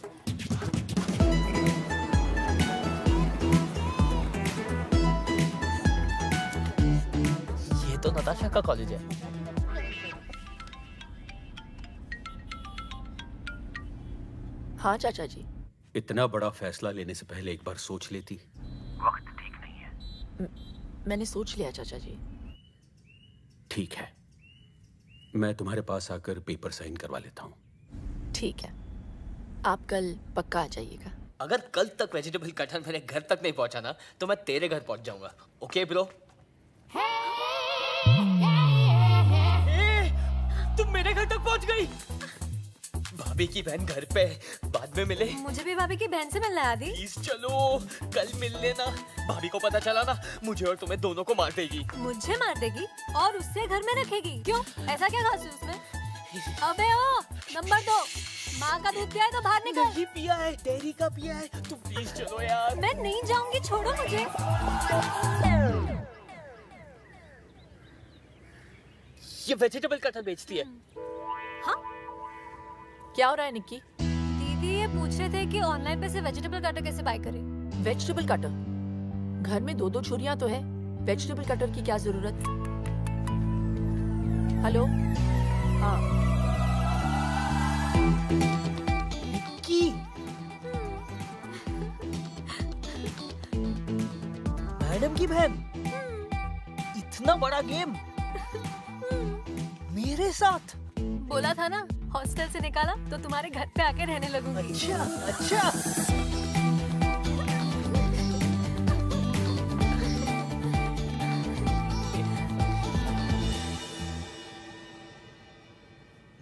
तो नताशा का कॉलेज है हाँ चाचा जी। इतना बड़ा फैसला लेने से पहले एक बार सोच लेती। वक्त ठीक नहीं है। मैंने सोच लिया चाचा जी। ठीक है। मैं तुम्हारे पास आकर पेपर साइन करवा लेता हूँ। ठीक है। आप कल पक्का आ जाइएगा। अगर कल तक वेजिटेबल कटहल मेरे घर तक नहीं पहुँचा ना तो मैं तेरे घर पहुँच जाऊँगा। Okay bro? तुम मेरे घर तक पहुँच गई। भाभी की बहन घर पे बाद में मिले। मुझे भी भाभी की बहन से मिलना है आदि। प्लीज़ चलो कल मिल लेना। भाभी को पता चला ना मुझे और तुम्हें दोनों को मार देगी। मुझे मार देगी और उससे घर में रखेगी। क्यों? ऐसा क्या खास है उसमें? अबे ओ नंबर दो। माँ का दूध पिया है तो बाहर निकल। नहीं पिया है डेयरी का पिया है। तुम प्लीज़ चलो यार। मैं नहीं जाऊँगी छोड़ो मुझे। ये वेजिटेबल कटहल बेचती है। हाँ? क्या हो रहा है निक्की? दीदी ये पूछ रहे थे कि ऑनलाइन पे से वेजिटेबल कटर कैसे बाय करें? वेजिटेबल कटर घर में दो दो छुरियाँ तो है। वेजिटेबल कटर की क्या ज़रूरत? हेलो हाँ। निक्की! मैडम की बहन इतना बड़ा गेम। मेरे साथ? बोला था ना हॉस्टल से निकाला तो तुम्हारे घर पे आके रहने लगूँगी। अच्छा अच्छा।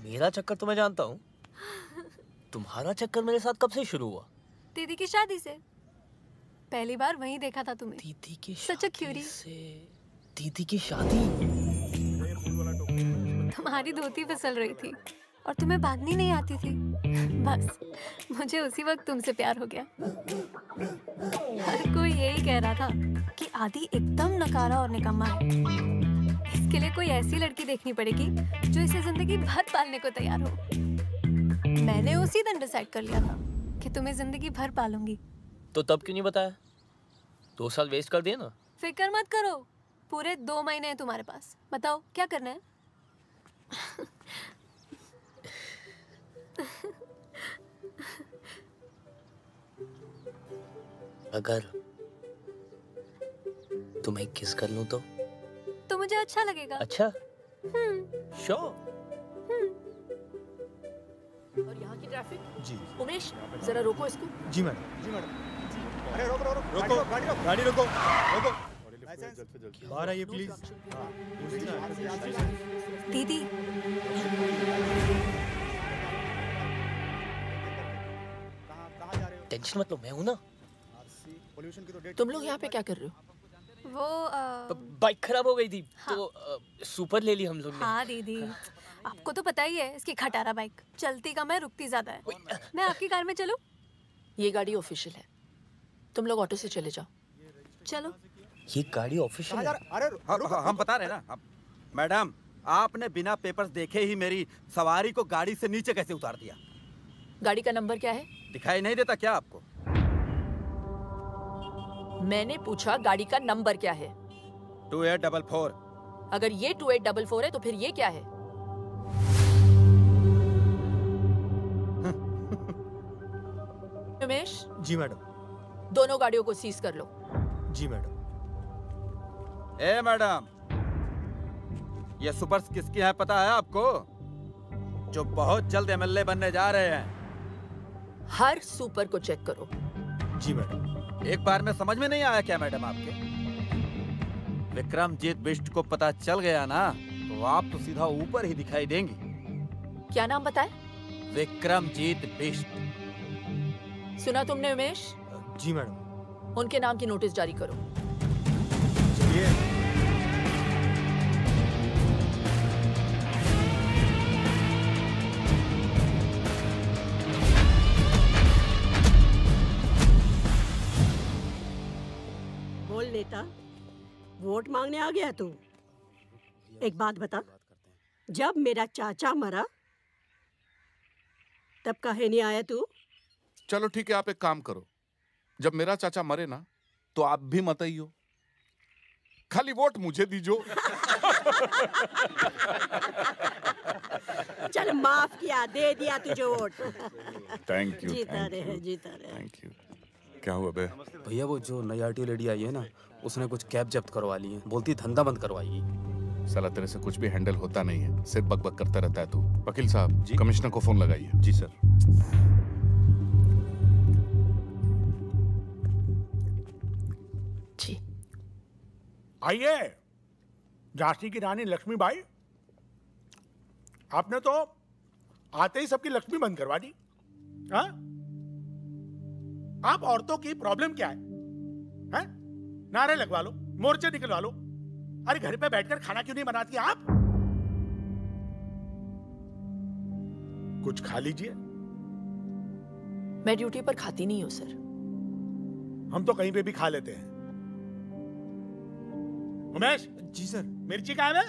मेरा चक्कर तो मैं जानता हूँ। तुम्हारा चक्कर मेरे साथ कब से शुरू हुआ? दीदी की शादी से। पहली बार वहीं देखा था तुम्हें। दीदी की सच क्यूरी दीदी की शादी? तुम्हारी धोती फिसल रही थी और तुम्हें बांधनी नहीं आती थी। बस मुझे उसी वक्त तुमसे प्यार हो गया। हर कोई यही कह रहा था कि आदि एकदम नकारा और निकम्मा है। इसके लिए कोई ऐसी लड़की देखनी पड़ेगी जो इसे ज़िंदगी भर पालने को तैयार हो। मैंने उसी दिन डिसाइड कर लिया था कि तुम्हें ज़िंदगी भर पालूँगी। तो तब क्यों नहीं बताया? दो साल वेस्ट कर दिए ना। फ़िक्र मत करो पूरे दो महीने हैं तुम्हारे पास। बताओ क्या करना है? अगर तुम्हें किस कर लूँ तो? तो मुझे अच्छा लगेगा। अच्छा? हम्म। श्योर और यहाँ की ट्रैफ़िक जी। उमेश जरा रोको इसको। जी मैडम। जी मैडम। अरे रोको रोको रोको। गाड़ी रोको गाड़ी रोको। रोको। बाहर आइए प्लीज़ दीदी टेंशन मत लो मैं हूँ ना। तुम लोग यहाँ पे क्या कर रहे हो? वो बाइक खराब हो गई थी। तो अ, सुपर ले ली हम लोग हाँ दीदी। आपको तो पता ही है इसकी खटारा बाइक चलती कम है रुकती ज़्यादा है। मैं आपकी कार में चलूँ? ये गाड़ी ऑफिशियल है। तुम लोग ऑटो से चले जाओ। चलो। ये गाड़ी ऑफिशियल है। अरे हम हम बता रहे हैं ना मैडम आपने बिना पेपर्स देखे ही मेरी सवारी को गाड़ी से नीचे कैसे उतार दिया? गाड़ी का नंबर क्या है? दिखाई नहीं देता क्या आपको? मैंने पूछा गाड़ी का नंबर क्या है। टू एट डबल फोर अगर ये टू एट डबल फोर है तो फिर ये क्या है? उमेश जी मैडम। दोनों गाड़ियों को सीज कर लो। जी मैडम। ए मैडम। ये सुपर्स किसकी है पता है आपको? जो बहुत जल्द एमएलए बनने जा रहे हैं। हर सुपर को चेक करो। जी मैडम। एक बार में समझ में नहीं आया क्या मैडम आपके? विक्रमजीत बिष्ट को पता चल गया ना तो आप तो सीधा ऊपर ही दिखाई देंगी। क्या नाम बताए विक्रमजीत बिष्ट। सुना तुमने उमेश? जी मैडम। उनके नाम की नोटिस जारी करो। बोल नेता, वोट मांगने आ गया तू? एक बात बता, जब मेरा चाचा मरा, तब कहे नहीं आया तू? चलो ठीक है, आप एक काम करो। जब मेरा चाचा मरे ना तो आप भी मत आइयो। खाली वोट मुझे दीजो। चल माफ़ किया दे दिया तुझे वोट। थैंक यू जीता थैंक रहे यू जीता रहे। थैंक यू क्या हुआ बे? भैया वो जो नई आरटीओ लेडी आई है ना उसने कुछ कैब जब्त करवा ली है। बोलती धंधा बंद करवाइए साला तेरे से कुछ भी हैंडल होता नहीं है। सिर्फ़ बक बक करता रहता है तू। वकील साहब जी। कमिश्नर को फ़ोन लगाइए। जी सर आइए झांसी की रानी लक्ष्मीबाई आपने तो आते ही सबकी लक्ष्मी बंद करवा दी। हाँ? आप औरतों की प्रॉब्लम क्या है? हैं? नारे लगवा लो मोर्चे निकलवा लो। अरे घर पे बैठकर खाना क्यों नहीं बनाती आप? कुछ खा लीजिए। मैं ड्यूटी पर खाती नहीं हूँ सर हम तो कहीं पे भी खा लेते हैं। उमेश? जी सर। मिर्ची का है?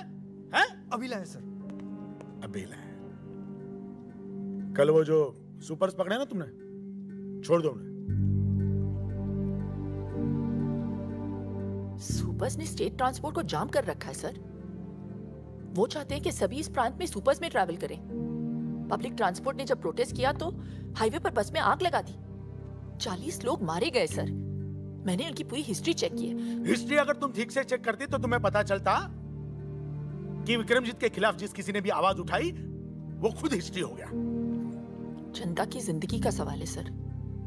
हैं? अभी लाए सर। अभी लाए कल वो जो सुपर्स पकड़े ना तुमने छोड़ दो उन्हें। सुपर्स ने स्टेट ट्रांसपोर्ट को जाम कर रखा है सर। वो चाहते हैं कि सभी इस प्रांत में सुपर्स में ट्रैवल करें। पब्लिक ट्रांसपोर्ट ने जब प्रोटेस्ट किया तो हाईवे पर बस में आग लगा दी। चालीस लोग मारे गए सर। मैंने उनकी पूरी हिस्ट्री चेक की है। हिस्ट्री अगर तुम ठीक से चेक करती तो तुम्हें पता चलता कि विक्रमजीत के खिलाफ जिस किसी ने भी आवाज़ उठाई वो खुद हिस्ट्री हो गया। जनता की ज़िंदगी का सवाल है सर।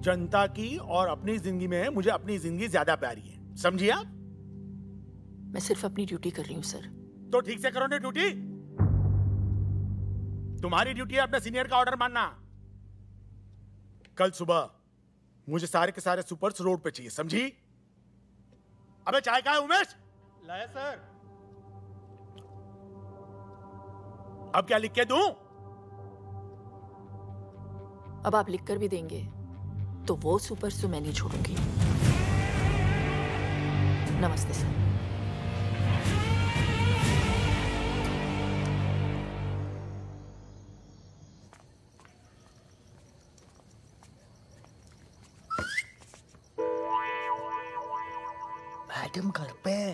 जनता की और अपनी ज़िंदगी में मुझे अपनी ज़िंदगी ज़्यादा प्यारी है। समझिए आप? मैं सिर्फ़ अपनी ड्यूटी कर रही हूँ सर। तो ठीक से करो ना ड्यूटी तुम्हारी ड्यूटी है अपने सीनियर का ऑर्डर मानना। कल सुबह मुझे सारे के सारे सुपर्स रोड पे चाहिए समझी? अबे चाय का है उमेश? लाया सर। अब क्या लिख के दू? अब आप लिख कर भी देंगे तो वो सुपर तो मैं नहीं छोड़ूँगी। नमस्ते सर।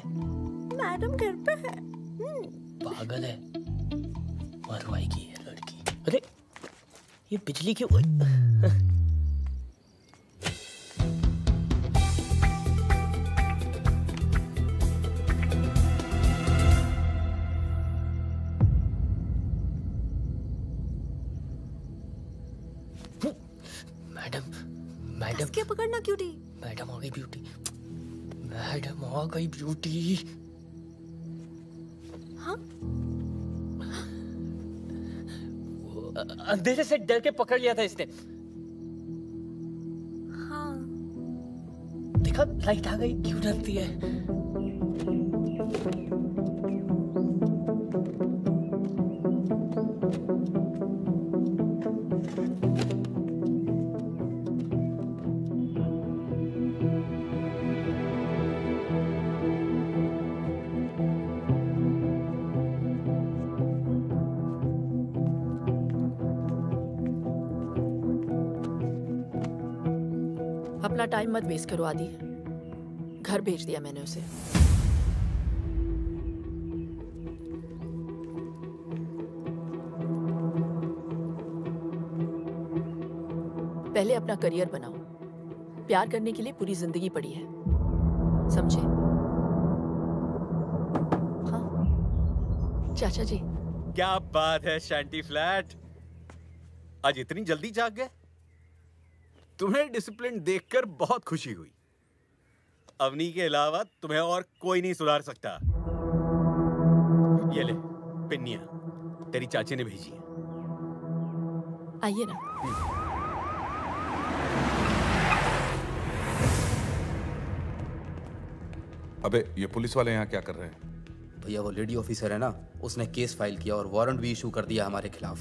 मैडम घर पे है। पागल है। मरवाएगी ये लड़की। अरे ये बिजली क्यों मैडम मैडम। क्या पकड़ना क्यूटी मैडम आ गई ब्यूटी। मैडम आ गई ब्यूटी। हाँ? अंधेरे से डर के पकड़ लिया था इसने। हाँ। देखा लाइट आ गई क्यों डरती है? मत वेस्ट करो, आदि। घर भेज दिया मैंने उसे। पहले अपना करियर बनाओ। प्यार करने के लिए पूरी ज़िंदगी पड़ी है। समझे? हाँ। चाचा जी। क्या बात है शांति फ्लैट। आज इतनी जल्दी जाग गए? तुम्हें डिसिप्लिन देखकर बहुत खुशी हुई। अवनी के अलावा तुम्हें और कोई नहीं सुधार सकता। ये ले पिन्निया तेरी चाची ने भेजी है। आइए ना। अबे ये पुलिस वाले यहाँ क्या कर रहे हैं? भैया वो लेडी ऑफिसर है ना उसने केस फ़ाइल किया और वारंट भी इशू कर दिया हमारे खिलाफ।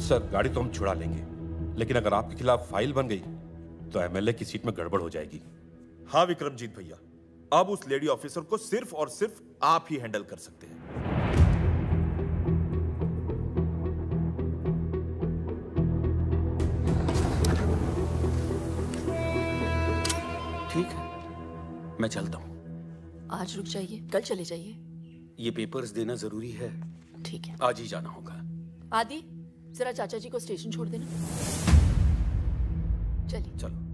सर गाड़ी तो हम छुड़ा लेंगे। लेकिन अगर आपके खिलाफ फ़ाइल बन गई तो एमएलए की सीट में गड़बड़ हो जाएगी। हाँ विक्रमजीत भैया। अब उस लेडी ऑफिसर को सिर्फ़ और सिर्फ़ आप ही हैंडल कर सकते हैं। ठीक है मैं चलता हूँ। आज रुक जाइए कल चले जाइए। ये पेपर्स देना ज़रूरी है। ठीक है। आज ही जाना होगा। आदि जरा चाचा जी को स्टेशन छोड़ देना। चलिए। चलो।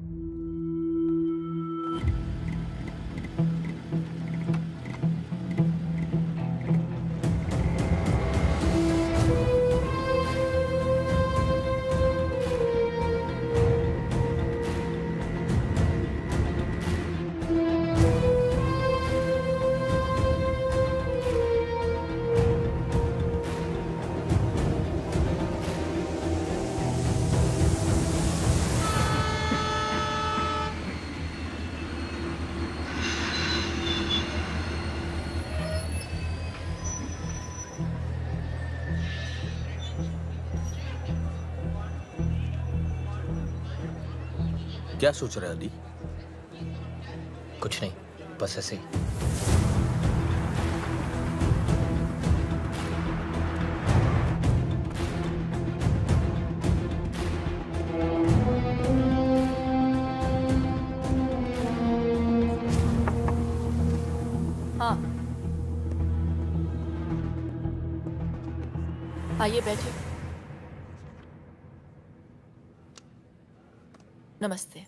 क्या सोच रहे अली कुछ नहीं बस ऐसे ही। हाँ। आइए बैठे नमस्ते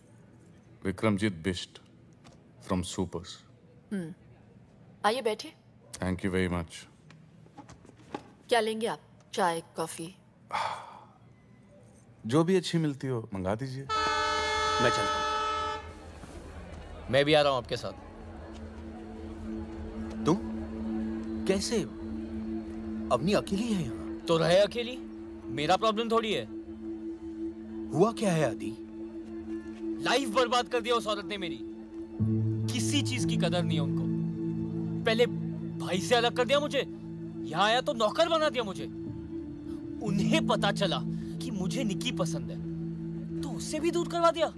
Vikramjeet Bisht from Supers hmm आइए बैठे थैंक यू वेरी मच क्या लेंगे आप? चाय कॉफ़ी? जो भी अच्छी मिलती हो मंगा दीजिए। मैं चलता हूँ। मैं भी आ रहा हूँ आपके साथ। तुम? कैसे? अपनी अकेली है यहाँ? तो रहे अकेली? मेरा प्रॉब्लम थोड़ी है। हुआ क्या है आदि? लाइफ बर्बाद कर दिया उस औरत ने मेरी। किसी चीज़ की कदर नहीं है उनको। पहले भाई से अलग कर दिया मुझे यहाँ आया तो नौकर बना दिया मुझे। उन्हें पता चला कि मुझे निकी पसंद है तो उससे भी दूर करवा दिया।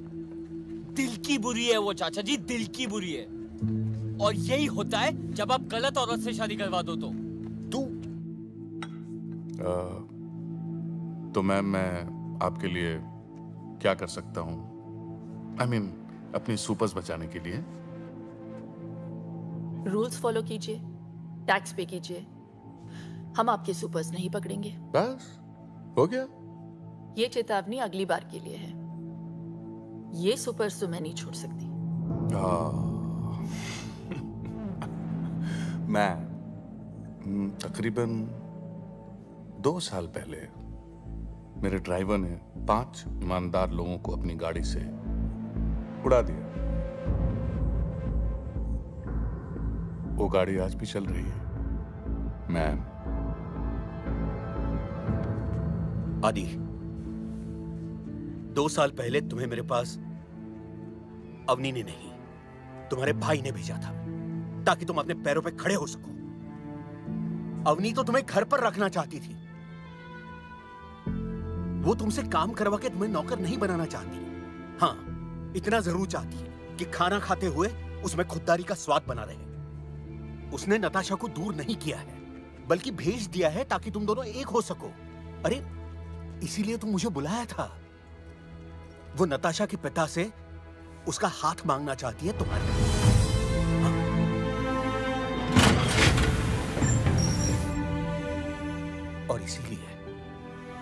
दिल की बुरी है वो चाचा जी दिल की बुरी है। और यही होता है जब आप गलत औरत से शादी करवा दो तो। अ, तो मैम मैं आपके लिए क्या कर सकता हूँ? आई I मीन mean, अपनी सुपर्स बचाने के लिए। रूल्स फॉलो कीजिए टैक्स पे कीजिए। हम आपके सुपर्स नहीं पकड़ेंगे। बस हो गया। ये चेतावनी अगली बार के लिए है। ये सुपर्स तो मैं नहीं छोड़ सकती। मैं हम्म, तकरीबन दो साल पहले मेरे ड्राइवर ने पाँच ईमानदार लोगों को अपनी गाड़ी से उड़ा दिया। वो गाड़ी आज भी चल रही है। मैम। आदि, दो साल पहले तुम्हें मेरे पास अवनी ने नहीं, तुम्हारे भाई ने भेजा था, ताकि तुम अपने पैरों पे खड़े हो सको। अवनी तो तुम्हें घर पर रखना चाहती थी। वो तुमसे काम करवा के तुम्हें नौकर नहीं बनाना चाहती। हाँ इतना ज़रूर चाहती है कि खाना खाते हुए उसमें खुददारी का स्वाद बना रहे। उसने नताशा को दूर नहीं किया है, बल्कि भेज दिया है ताकि तुम दोनों एक हो सको। अरे, इसीलिए तुम मुझे बुलाया था। वो नताशा के पिता से उसका हाथ मांगना चाहती है तुम्हारे हाँ। और इसीलिए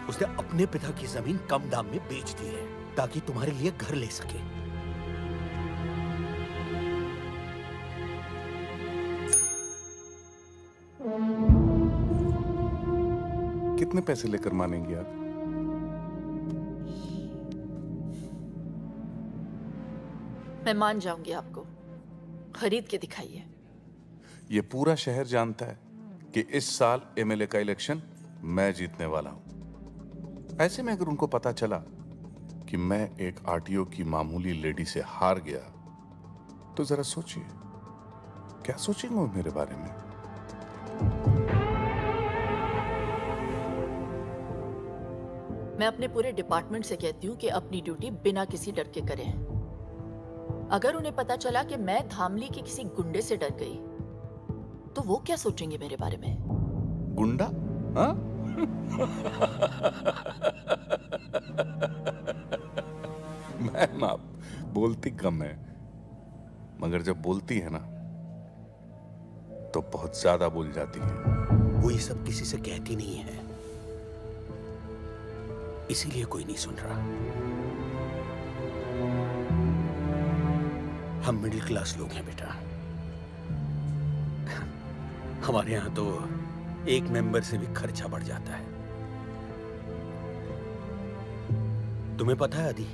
उसने अपने पिता की ज़मीन कम दाम में बेच दी है, ताकि तुम्हारे लिए घर ले सके। कितने पैसे लेकर मानेंगी आप? मैं मान जाऊँगी आपको। खरीद के दिखाइए। ये पूरा शहर जानता है कि इस साल एमएलए का इलेक्शन मैं जीतने वाला हूँ। ऐसे में अगर उनको पता चला कि मैं एक आरटीओ की मामूली लेडी से हार गया तो जरा सोचिए। क्या सोचेंगे मेरे बारे में? मैं अपने पूरे डिपार्टमेंट से कहती हूँ कि अपनी ड्यूटी बिना किसी डर के करें। अगर उन्हें पता चला कि मैं धामली के किसी गुंडे से डर गई तो वो क्या सोचेंगे मेरे बारे में? गुंडा? हाँ? मैम आप बोलती कम है। मगर जब बोलती है ना तो बहुत ज़्यादा बोल जाती है। वो ये सब किसी से कहती नहीं है। इसीलिए कोई नहीं सुन रहा। हम मिडिल क्लास लोग हैं बेटा। हमारे यहाँ तो एक मेंबर से भी खर्चा बढ़ जाता है। तुम्हें पता है आदि,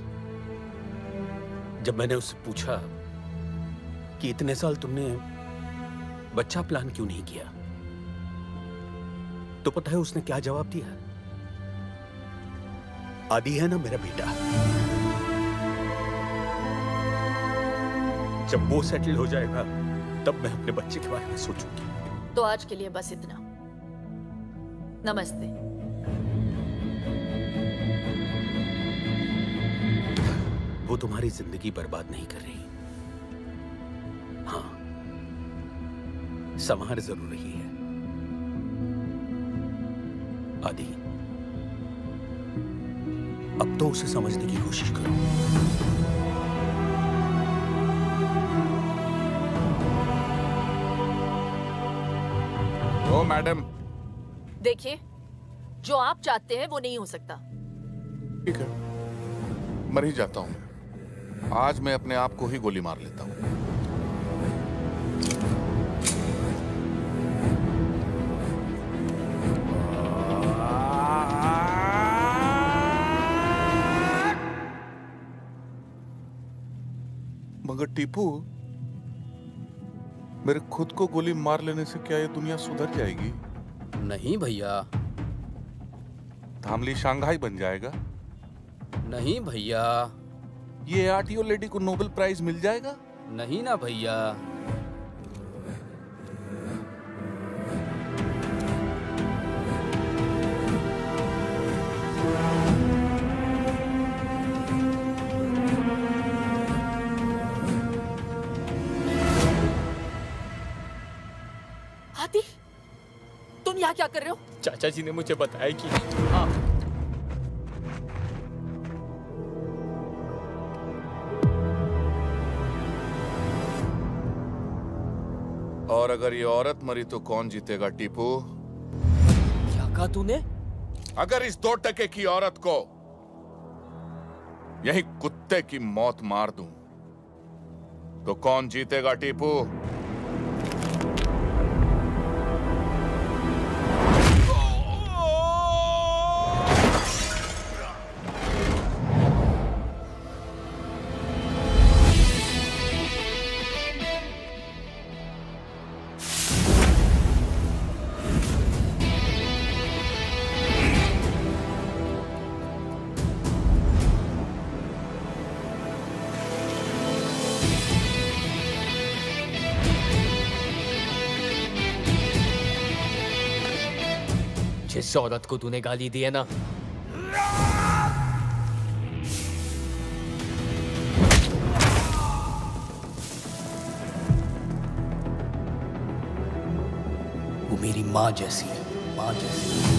जब मैंने उससे पूछा कि इतने साल तुमने बच्चा प्लान क्यों नहीं किया तो पता है उसने क्या जवाब दिया? आदि है ना मेरा बेटा? जब वो सेटल हो जाएगा तब मैं अपने बच्चे के बारे में सोचूँगी। तो आज के लिए बस इतना। नमस्ते। वो तुम्हारी ज़िंदगी बर्बाद नहीं कर रही। हाँ संभार ज़रूर रही है। आदि। अब तो उसे समझने की कोशिश करो। ओ मैडम। देखिए जो आप चाहते हैं वो नहीं हो सकता। ठीक है। मर ही जाता हूँ आज मैं अपने आप को ही गोली मार लेता हूँ। मगर टीपू मेरे खुद को गोली मार लेने से क्या ये दुनिया सुधर जाएगी? नहीं भैया। धामली शंघाई बन जाएगा। नहीं भैया। ये आरटीओ लेडी को नोबेल प्राइज मिल जाएगा? नहीं ना भैया। कर रहे हो? चाचा जी ने मुझे बताया कि हाँ। और अगर ये औरत मरी तो कौन जीतेगा टीपू? क्या कहा तूने? अगर इस दो टके की औरत को यही कुत्ते की मौत मार दूँ तो कौन जीतेगा टीपू? जिस औरत को तूने गाली दी है ना वो मेरी माँ जैसी है माँ जैसी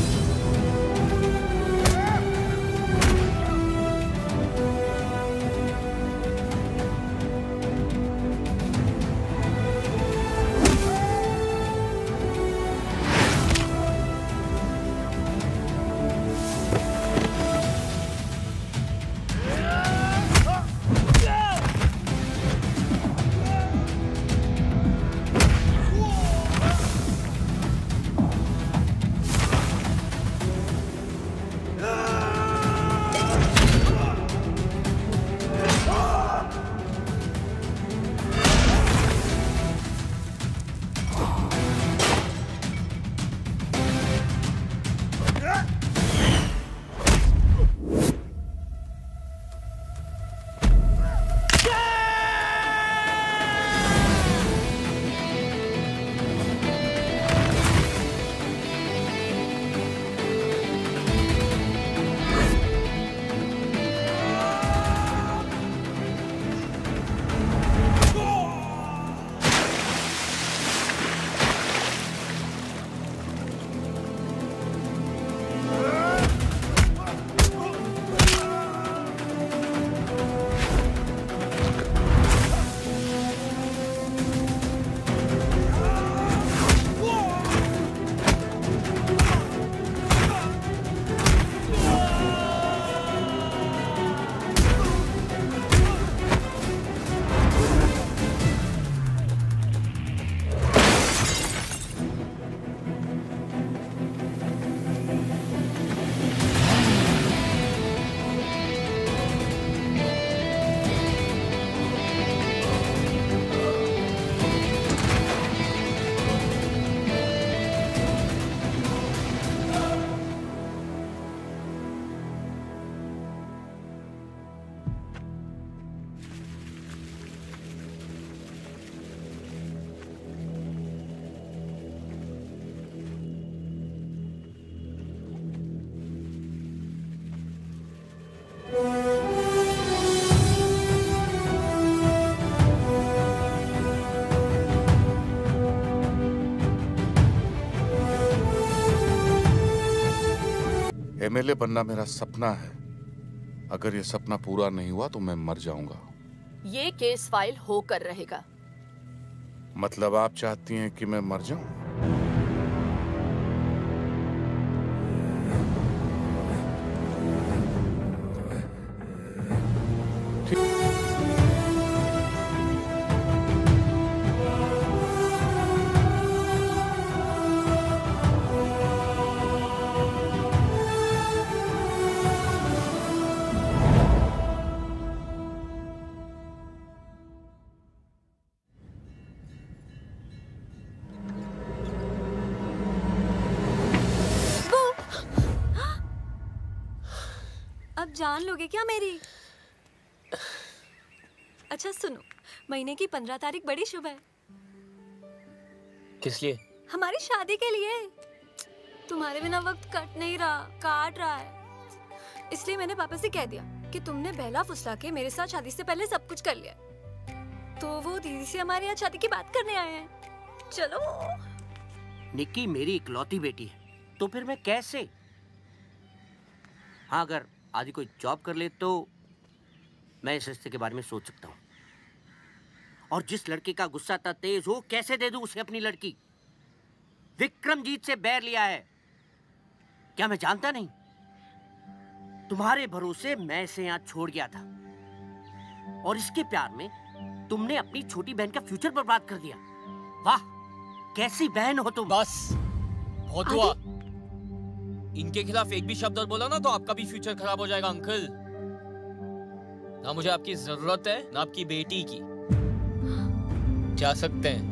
एमएलए बनना मेरा सपना है। अगर ये सपना पूरा नहीं हुआ तो मैं मर जाऊँगा। ये केस फ़ाइल होकर रहेगा। मतलब आप चाहती हैं कि मैं मर जाऊँ? मेरी। अच्छा सुनो महीने की पंद्रह तारीख बड़ी शुभ है। किस लिए? हमारी शादी के लिए। तुम्हारे बिना वक्त कट नहीं रहा काट रहा है। इसलिए मैंने पापा से कह दिया कि तुमने बहला फुसला के मेरे साथ शादी से पहले सब कुछ कर लिया। तो वो दीदी से हमारे यहाँ शादी की बात करने आए हैं। चलो। निक्की मेरी इकलौती बेटी है तो फिर मैं कैसे? हाँ अगर आदि कोई जॉब कर ले तो मैं इस रिश्ते के बारे में सोच सकता हूँ। और जिस लड़के का गुस्सा था तेज हो कैसे दे दूँ उसे अपनी लड़की? विक्रमजीत से बैर लिया है। क्या मैं जानता नहीं? तुम्हारे भरोसे मैं इसे यहाँ छोड़ गया था। और इसके प्यार में तुमने अपनी छोटी बहन का फ्यूचर बर्बाद कर दिया। वाह कैसी बहन हो तुम? बस बहुत हुआ। इनके खिलाफ एक भी शब्द और बोला ना तो आपका भी फ्यूचर खराब हो जाएगा अंकल ना मुझे आपकी ज़रूरत है ना आपकी बेटी की। जा सकते हैं।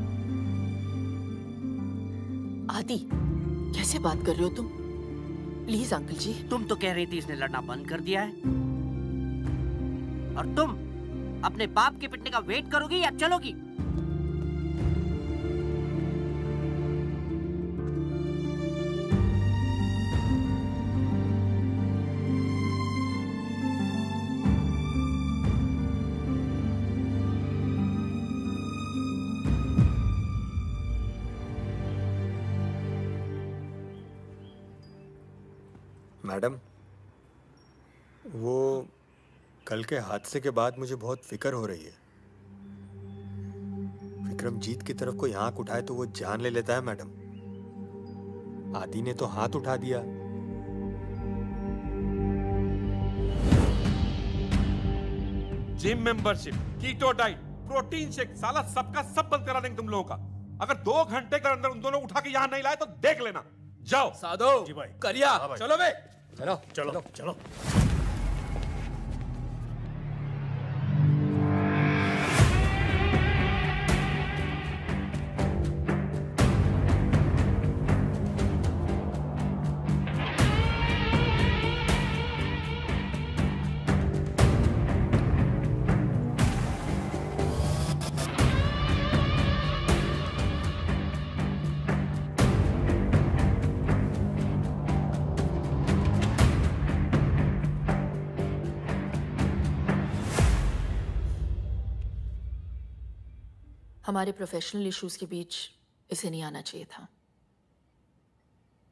आदि कैसे बात कर रहे हो तुम? Please uncle ji. तुम तो कह रही थी इसने लड़ना बंद कर दिया है। और तुम अपने बाप के पिटने का वेट करोगी या चलोगी? मैडम वो कल के हादसे के बाद मुझे बहुत फ़िक्र हो रही है। विक्रमजीत की तरफ़ कोई आँख उठाए तो वो जान ले लेता है मैडम। आदि ने तो हाथ उठा दिया। Gym membership keto diet protein shake साला सबका सब बंद करा देंगे तुम लोगों का। अगर दो घंटे के अंदर उन दोनों उठा के यहाँ नहीं लाए तो देख लेना। जाओ। साधो जी भाई। करिया। हाँ भाई। चलो चलो चलो हमारे प्रोफेशनल इश्यूज़ के बीच इसे नहीं आना चाहिए था।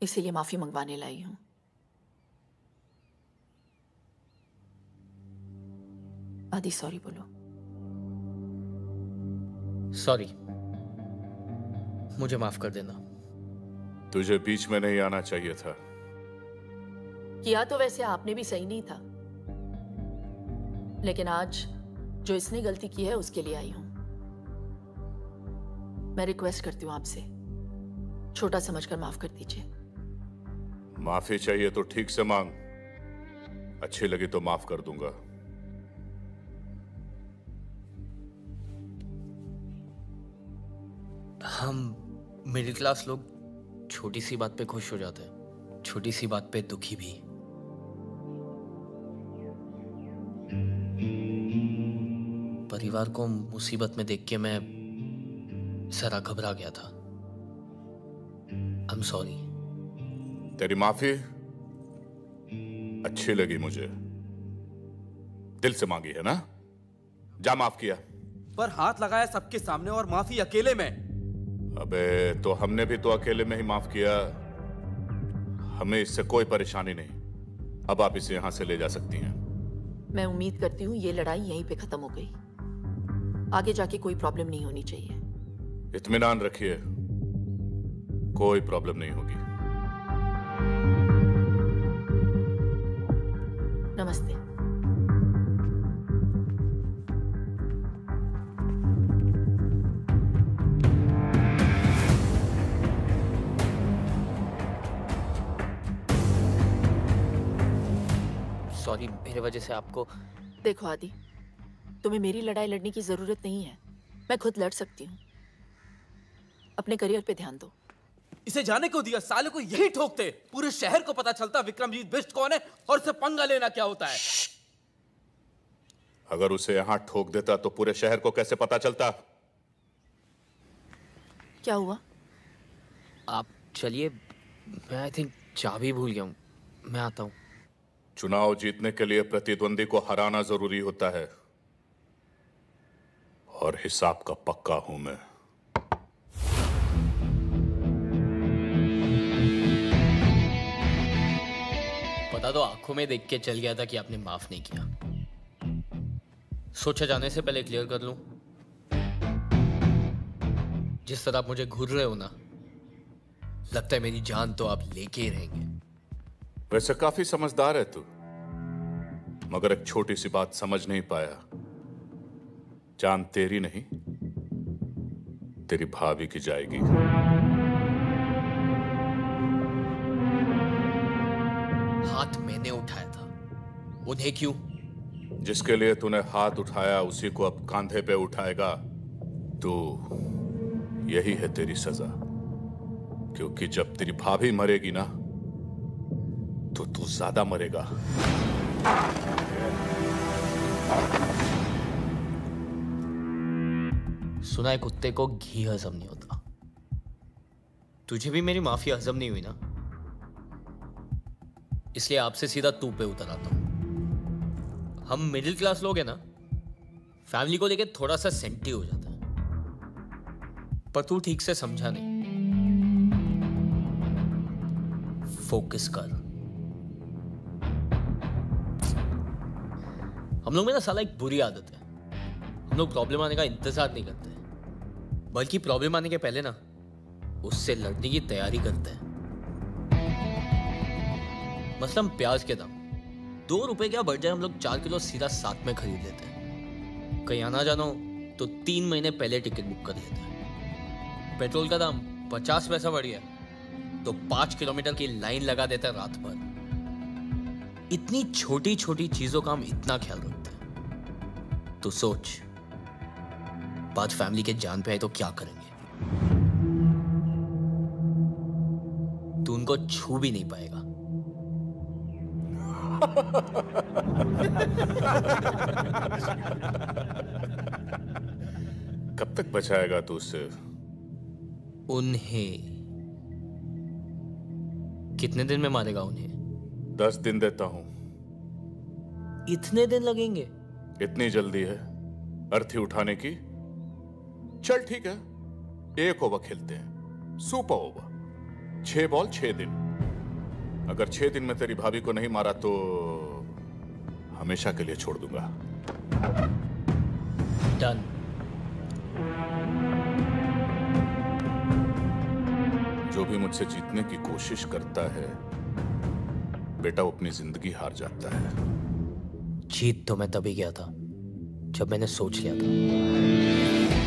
इसीलिए माफ़ी मंगवाने लाई हूँ। आदि सॉरी बोलो। सॉरी मुझे माफ़ कर देना। तुझे बीच में नहीं आना चाहिए था। किया तो वैसे आपने भी सही नहीं था। लेकिन आज जो इसने गलती की है उसके लिए आई हूँ। मैं रिक्वेस्ट करती हूँ आपसे। छोटा समझकर माफ़ कर दीजिए। माफ़ी चाहिए तो ठीक से मांग। अच्छी लगी तो माफ़ कर दूँगा। हम मिडिल क्लास लोग छोटी सी बात पे खुश हो जाते हैं। छोटी सी बात पे दुखी भी। परिवार को मुसीबत में देख के मैं जरा घबरा गया था। आई एम सॉरी तेरी माफ़ी अच्छी लगी मुझे। दिल से मांगी है ना? जा माफ़ किया। पर हाथ लगाया सबके सामने और माफ़ी अकेले में। अबे तो हमने भी तो अकेले में ही माफ़ किया। हमें इससे कोई परेशानी नहीं। अब आप इसे यहाँ से ले जा सकती हैं। मैं उम्मीद करती हूँ ये लड़ाई यहीं पे खत्म हो गई। आगे जाके कोई प्रॉब्लम नहीं होनी चाहिए। इत्मीनान रखिए। कोई प्रॉब्लम नहीं होगी। नमस्ते। सॉरी मेरे वजह से आपको देखो आदि तुम्हें मेरी लड़ाई लड़ने की ज़रूरत नहीं है। मैं खुद लड़ सकती हूँ। अपने करियर पे ध्यान दो। इसे जाने को दिया? साले को यही ठोकते। पूरे शहर को पता चलता विक्रमजीत बिष्ट कौन है और उसे पंगा लेना क्या होता है? अगर उसे यहाँ ठोक देता तो पूरे शहर को कैसे पता चलता? क्या हुआ? आप चलिए मैं आई थिंक चाबी भूल गया हूँ। मैं आता हूँ। चुनाव जीतने के लिए प्रतिद्वंदी को हराना ज़रूरी होता है। और हिसाब का पक्का हूँ मैं। पता तो आँखों में देख के चल गया था कि आपने माफ़ नहीं किया। सोचा जाने से पहले क्लियर कर लूँ। जिस तरह आप मुझे घूर रहे हो ना, लगता है मेरी जान तो आप लेके रहेंगे। वैसे काफ़ी समझदार है तू। मगर एक छोटी सी बात समझ नहीं पाया। जान तेरी नहीं, तेरी भाभी की जाएगी। हाथ मैंने उठाया था। उन्हें क्यों? जिसके लिए तूने हाथ उठाया उसी को अब कांधे पे उठाएगा तो यही है तेरी सजा। क्योंकि जब तेरी भाभी मरेगी ना तो तू ज़्यादा मरेगा। सुना है कुत्ते को घी हजम नहीं होता। तुझे भी मेरी माफ़ी हजम नहीं हुई ना? इसलिए आपसे सीधा तू पे उतर आता हूँ। हम मिडिल क्लास लोग हैं ना फैमिली को लेके थोड़ा सा सेंटी हो जाता है। पर तू ठीक से समझा नहीं। फोकस कर। हम लोग में ना साला एक बुरी आदत है। हम लोग प्रॉब्लम आने का इंतज़ार नहीं करते। बल्कि प्रॉब्लम आने के पहले ना, उससे लड़ने की तैयारी करते हैं। मसलन प्याज के दाम। दो रुपए क्या बढ़ जाए हम लोग चार किलो सीधा साथ में खरीद लेते हैं। कहीं आना जाना तो तीन महीने पहले टिकट बुक कर लेते हैं। पेट्रोल का दाम पचास पैसा बढ़ गया तो पाँच किलोमीटर की लाइन लगा देते हैं रात भर। इतनी छोटी छोटी चीज़ों का हम इतना ख्याल रखते हैं। तो सोच, बात फैमिली के जान पे आए तो क्या करेंगे? तू उनको छू भी नहीं पाएगा। कब तक बचाएगा तू उससे? उन्हें। कितने दिन में मारेगा उन्हें? दस दिन देता हूँ। इतने दिन लगेंगे? इतनी जल्दी है? अर्थी उठाने की? चल ठीक है। एक ओवर खेलते हैं। Super over. छह बॉल छह दिन। अगर छह दिन में तेरी भाभी को नहीं मारा तो हमेशा के लिए छोड़ दूँगा। डन जो भी मुझसे जीतने की कोशिश करता है बेटा वो अपनी ज़िंदगी हार जाता है। जीत तो मैं तभी गया था जब मैंने सोच लिया था।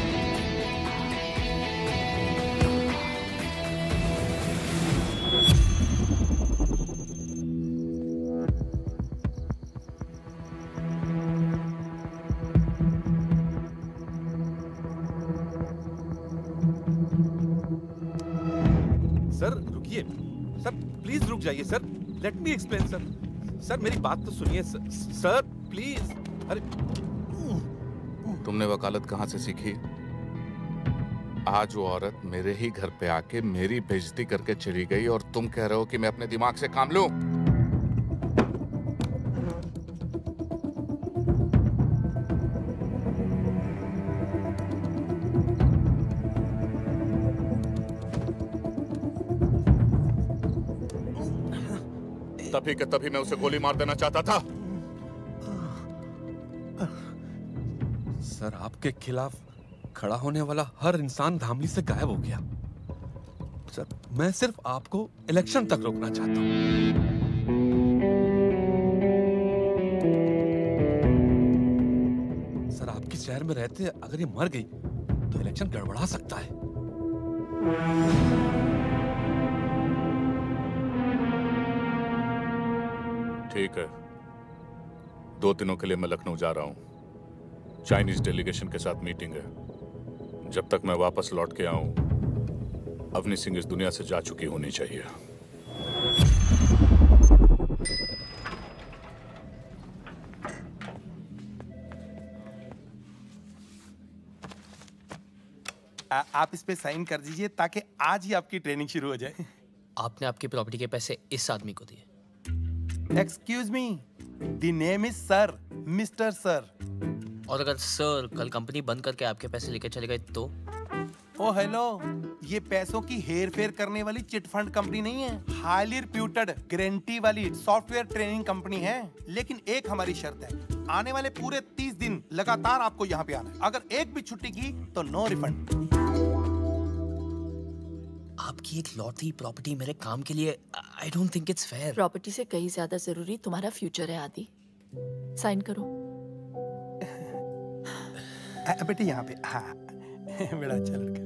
रुक जाइए sir. Let me explain sir sir मेरी बात तो सुनिए सर, सर प्लीज़ अरे तुमने वकालत कहाँ से सीखी? आज वो औरत मेरे ही घर पे आके मेरी बेइज्जती करके चली गई और तुम कह रहे हो कि मैं अपने दिमाग से काम लूँ? तभी के तभी मैं उसे गोली मार देना चाहता था। सर, आपके खिलाफ खड़ा होने वाला हर इंसान धामली से गायब हो गया। सर, मैं सिर्फ़ आपको इलेक्शन तक रोकना चाहता हूँ। सर, आपके शहर में रहते अगर ये मर गई तो इलेक्शन गड़बड़ा सकता है। ठीक है। दो दिनों के लिए मैं लखनऊ जा रहा हूँ। चाइनीज़ डेलीगेशन के साथ मीटिंग है। जब तक मैं वापस लौट के आऊँ अवनी सिंह इस दुनिया से जा चुकी होनी चाहिए। आ, आप इस पे साइन कर दीजिए ताकि आज ही आपकी ट्रेनिंग शुरू हो जाए। आपने आपकी प्रॉपर्टी के पैसे इस आदमी को दिए। Excuse me the name is sir mister sir और अगर सर कल कंपनी बंद करके आपके पैसे लेके चले गए तो? ओ हेलो ये पैसों की हेर फेर करने वाली चिट फंड कंपनी नहीं है। हाईली रिप्यूटेड गारंटी वाली सॉफ्टवेयर ट्रेनिंग कंपनी है। लेकिन एक हमारी शर्त है। आने वाले पूरे तीस दिन लगातार आपको यहाँ पे आना है। अगर एक भी छुट्टी की तो नो रिफंड आपकी एक लौटी प्रॉपर्टी मेरे काम के लिए I don't think it's fair property से कहीं ज़्यादा ज़रूरी तुम्हारा फ्यूचर है आदि। साइन करो। बेटे यहाँ पे हाँ बड़ा अच्छा लड़का।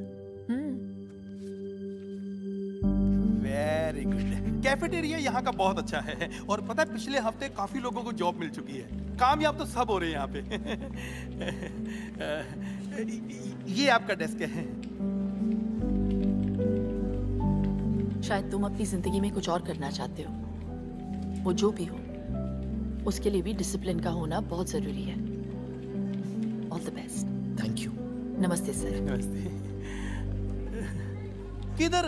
वेरी गुड कैफेटेरिया यहाँ का बहुत अच्छा है और पता है पिछले हफ़्ते काफ़ी लोगों को जॉब मिल चुकी है। कामयाब तो सब हो रहे हैं यहाँ पे। ये आपका डेस्क है। शायद तुम अपनी ज़िंदगी में कुछ और करना चाहते हो। वो जो भी हो उसके लिए भी डिसिप्लिन का होना बहुत ज़रूरी है। All the best thank you नमस्ते सर नमस्ते। किधर?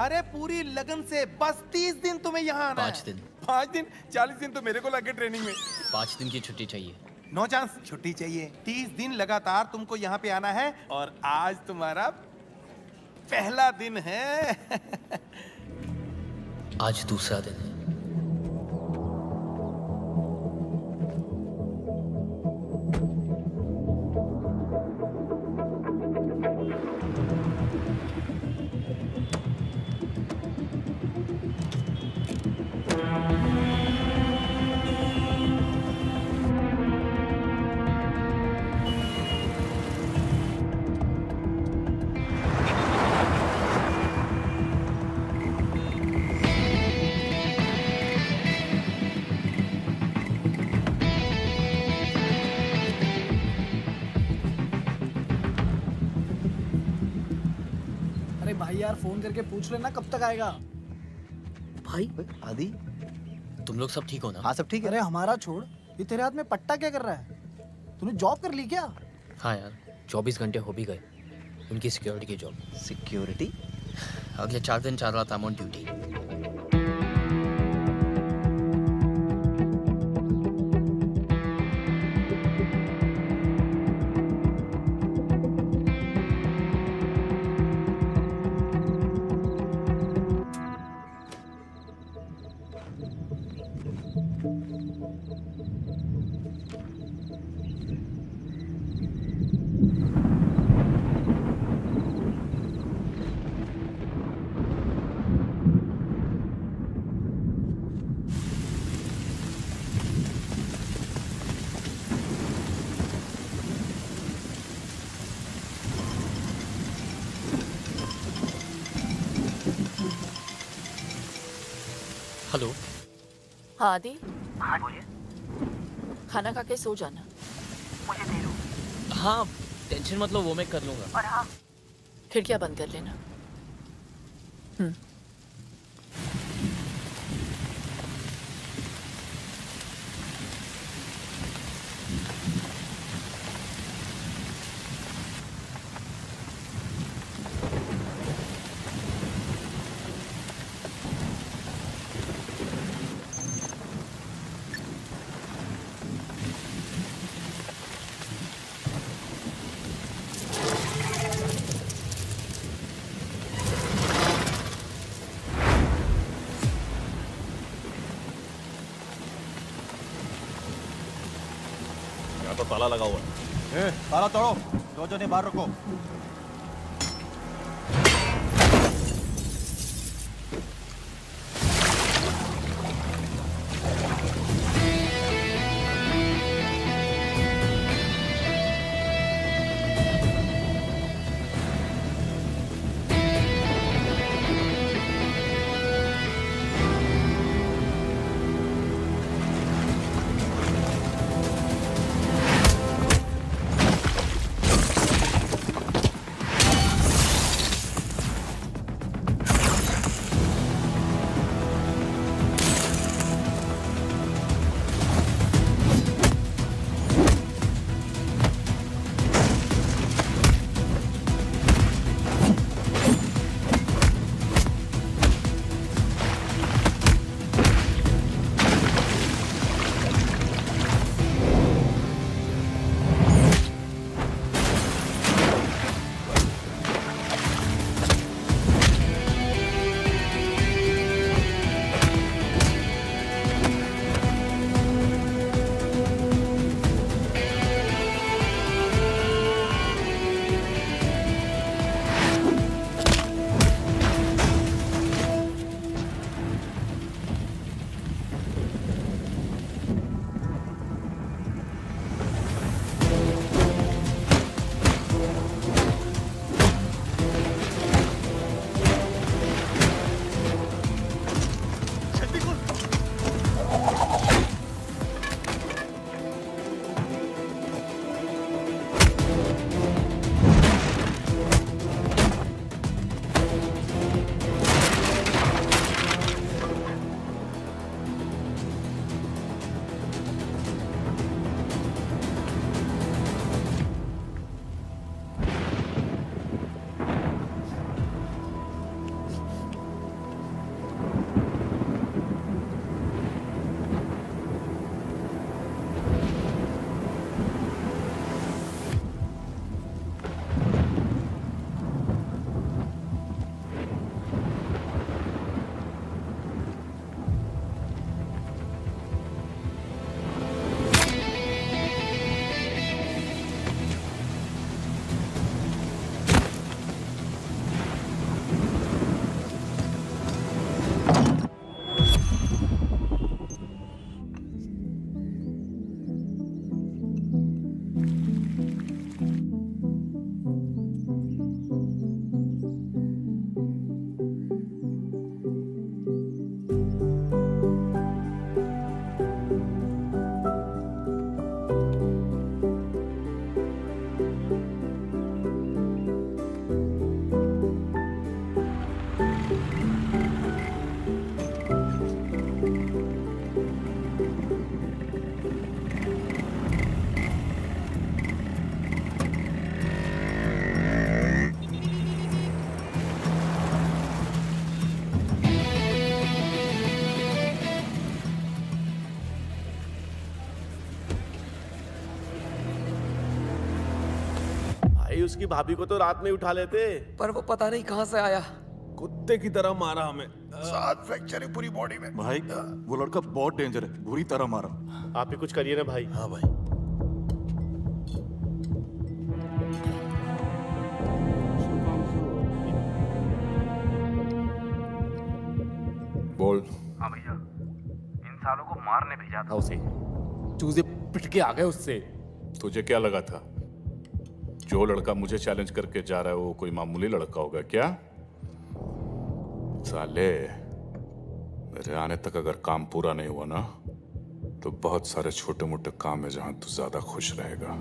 अरे पूरी लगन से बस तीस दिन तुम्हें यहाँ आना पाँच दिन। पाँच दिन? चालीस दिन तो मेरे को लगे ट्रेनिंग में। पाँच दिन की छुट्टी चाहिए। No chance. छुट्टी चाहिए। तीस दिन लगातार तुमको यहाँ पे आना है और आज तुम्हारा पहला दिन है। आज दूसरा दिन है। करके पूछ लेना कब तक आएगा। भाई आदि। तुम लोग सब ठीक हो ना? हाँ सब ठीक है। अरे हमारा छोड़ ये तेरे हाथ में पट्टा क्या कर रहा है? तूने जॉब कर ली क्या? हाँ यार चौबीस घंटे हो भी गए उनकी सिक्योरिटी की जॉब सिक्योरिटी अगले चार दिन चार रात ऑन ड्यूटी हाँ आदि। हाँ बोलिए। खाना खा के सो जाना। मुझे दे हाँ टेंशन मतलब वो मैं कर लूँगा। और हाँ। खिड़कियाँ बंद कर लेना। ताला लगा हुआ है। ताला तोड़ो। दो जने बाहर रखो। उसकी भाभी को तो रात में उठा लेते। पर वो पता नहीं कहाँ से आया। कुत्ते की तरह मारा हमें। सात फ्रैक्चर है पूरी बॉडी में। भाई वो लड़का बहुत डेंजर है बुरी तरह मारा। आप ही कुछ करिए ना भाई। हाँ भाई। बोल। हाँ भैया इन सालों को मारने भेजा था उसे। चूजे पिट के आ गए उससे। तुझे क्या लगा था? जो लड़का मुझे चैलेंज करके जा रहा है, वो कोई मामूली लड़का होगा क्या? साले, मेरे आने तक अगर काम पूरा नहीं हुआ ना तो बहुत सारे छोटे मोटे काम है जहाँ तू ज़्यादा खुश रहेगा।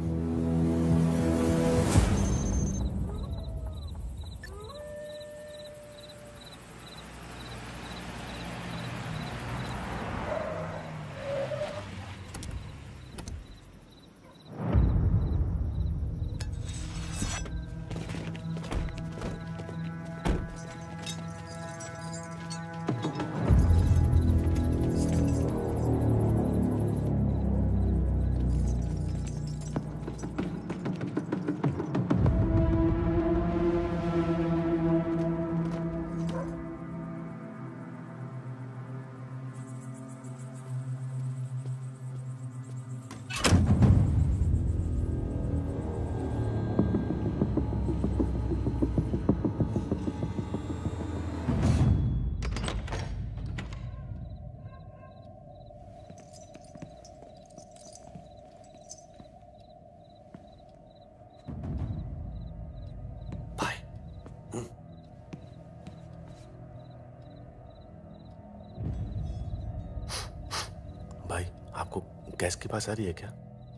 गैस के पास आ रही है क्या?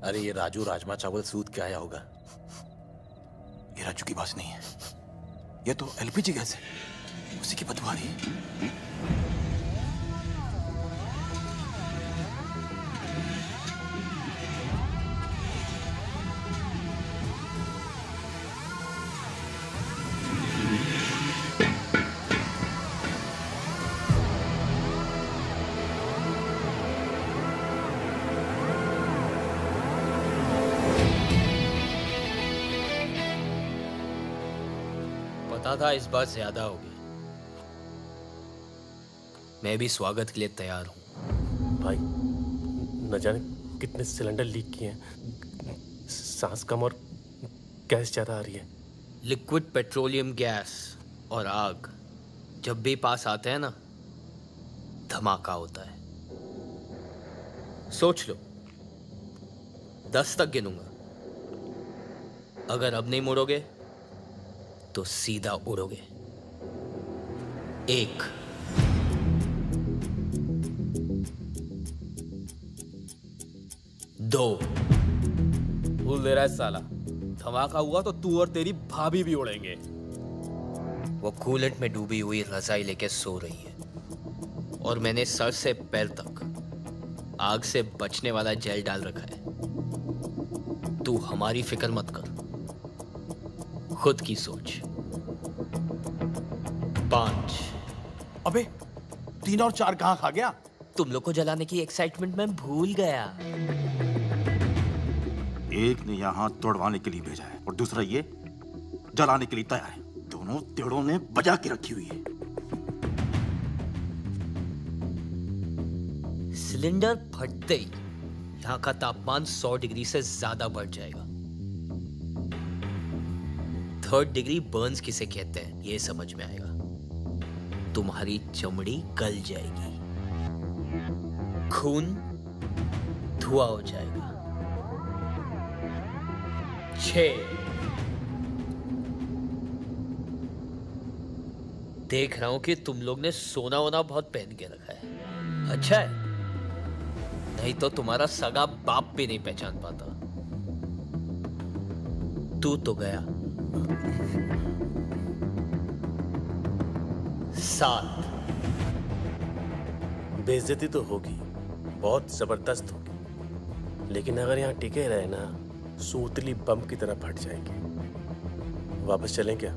अरे ये राजू राजमा चावल सूद के आया होगा। ये राजू की बात नहीं है। ये तो एलपीजी गैस है। उसी की बदबू आ रही है। था इस बार ज़्यादा होगी मैं भी स्वागत के लिए तैयार हूँ। भाई न जाने कितने सिलेंडर लीक किए हैं। सांस कम और गैस ज़्यादा आ रही है। लिक्विड पेट्रोलियम गैस और आग जब भी पास आते हैं ना धमाका होता है। सोच लो दस तक गिनूँगा। अगर अब नहीं मुड़ोगे तो सीधा उड़ोगे। एक। दो। भूल दे रहा है साला। धमाका हुआ तो तू और तेरी भाभी भी उड़ेंगे। वो कूलेंट में डूबी हुई रजाई लेके सो रही है। और मैंने सर से पैर तक आग से बचने वाला जेल डाल रखा है। तू हमारी फ़िक्र मत कर। खुद की सोच। पाँच। अबे तीन और चार कहाँ खा गया? तुम लोग को जलाने की एक्साइटमेंट में भूल गया। एक ने यहाँ तोड़वाने के लिए भेजा है और दूसरा ये जलाने के लिए तैयार है। दोनों तेड़ों ने बजा के रखी हुई है। सिलेंडर फटते ही यहाँ का तापमान 100 डिग्री से ज़्यादा बढ़ जाएगा। थर्ड डिग्री बर्न्स किसे कहते हैं? ये समझ में आएगा। तुम्हारी चमड़ी गल जाएगी। खून धुआँ हो जाएगा। छ देख रहा हूँ कि तुम लोग ने सोना वोना बहुत पहन के रखा है। अच्छा है? नहीं तो तुम्हारा सगा बाप भी नहीं पहचान पाता। तू तो गया। सात। बेइज्जती तो होगी बहुत ज़बरदस्त होगी। लेकिन अगर यहाँ टिके रहे ना सूतली बम की तरह फट जाएँगे। वापस चलें क्या?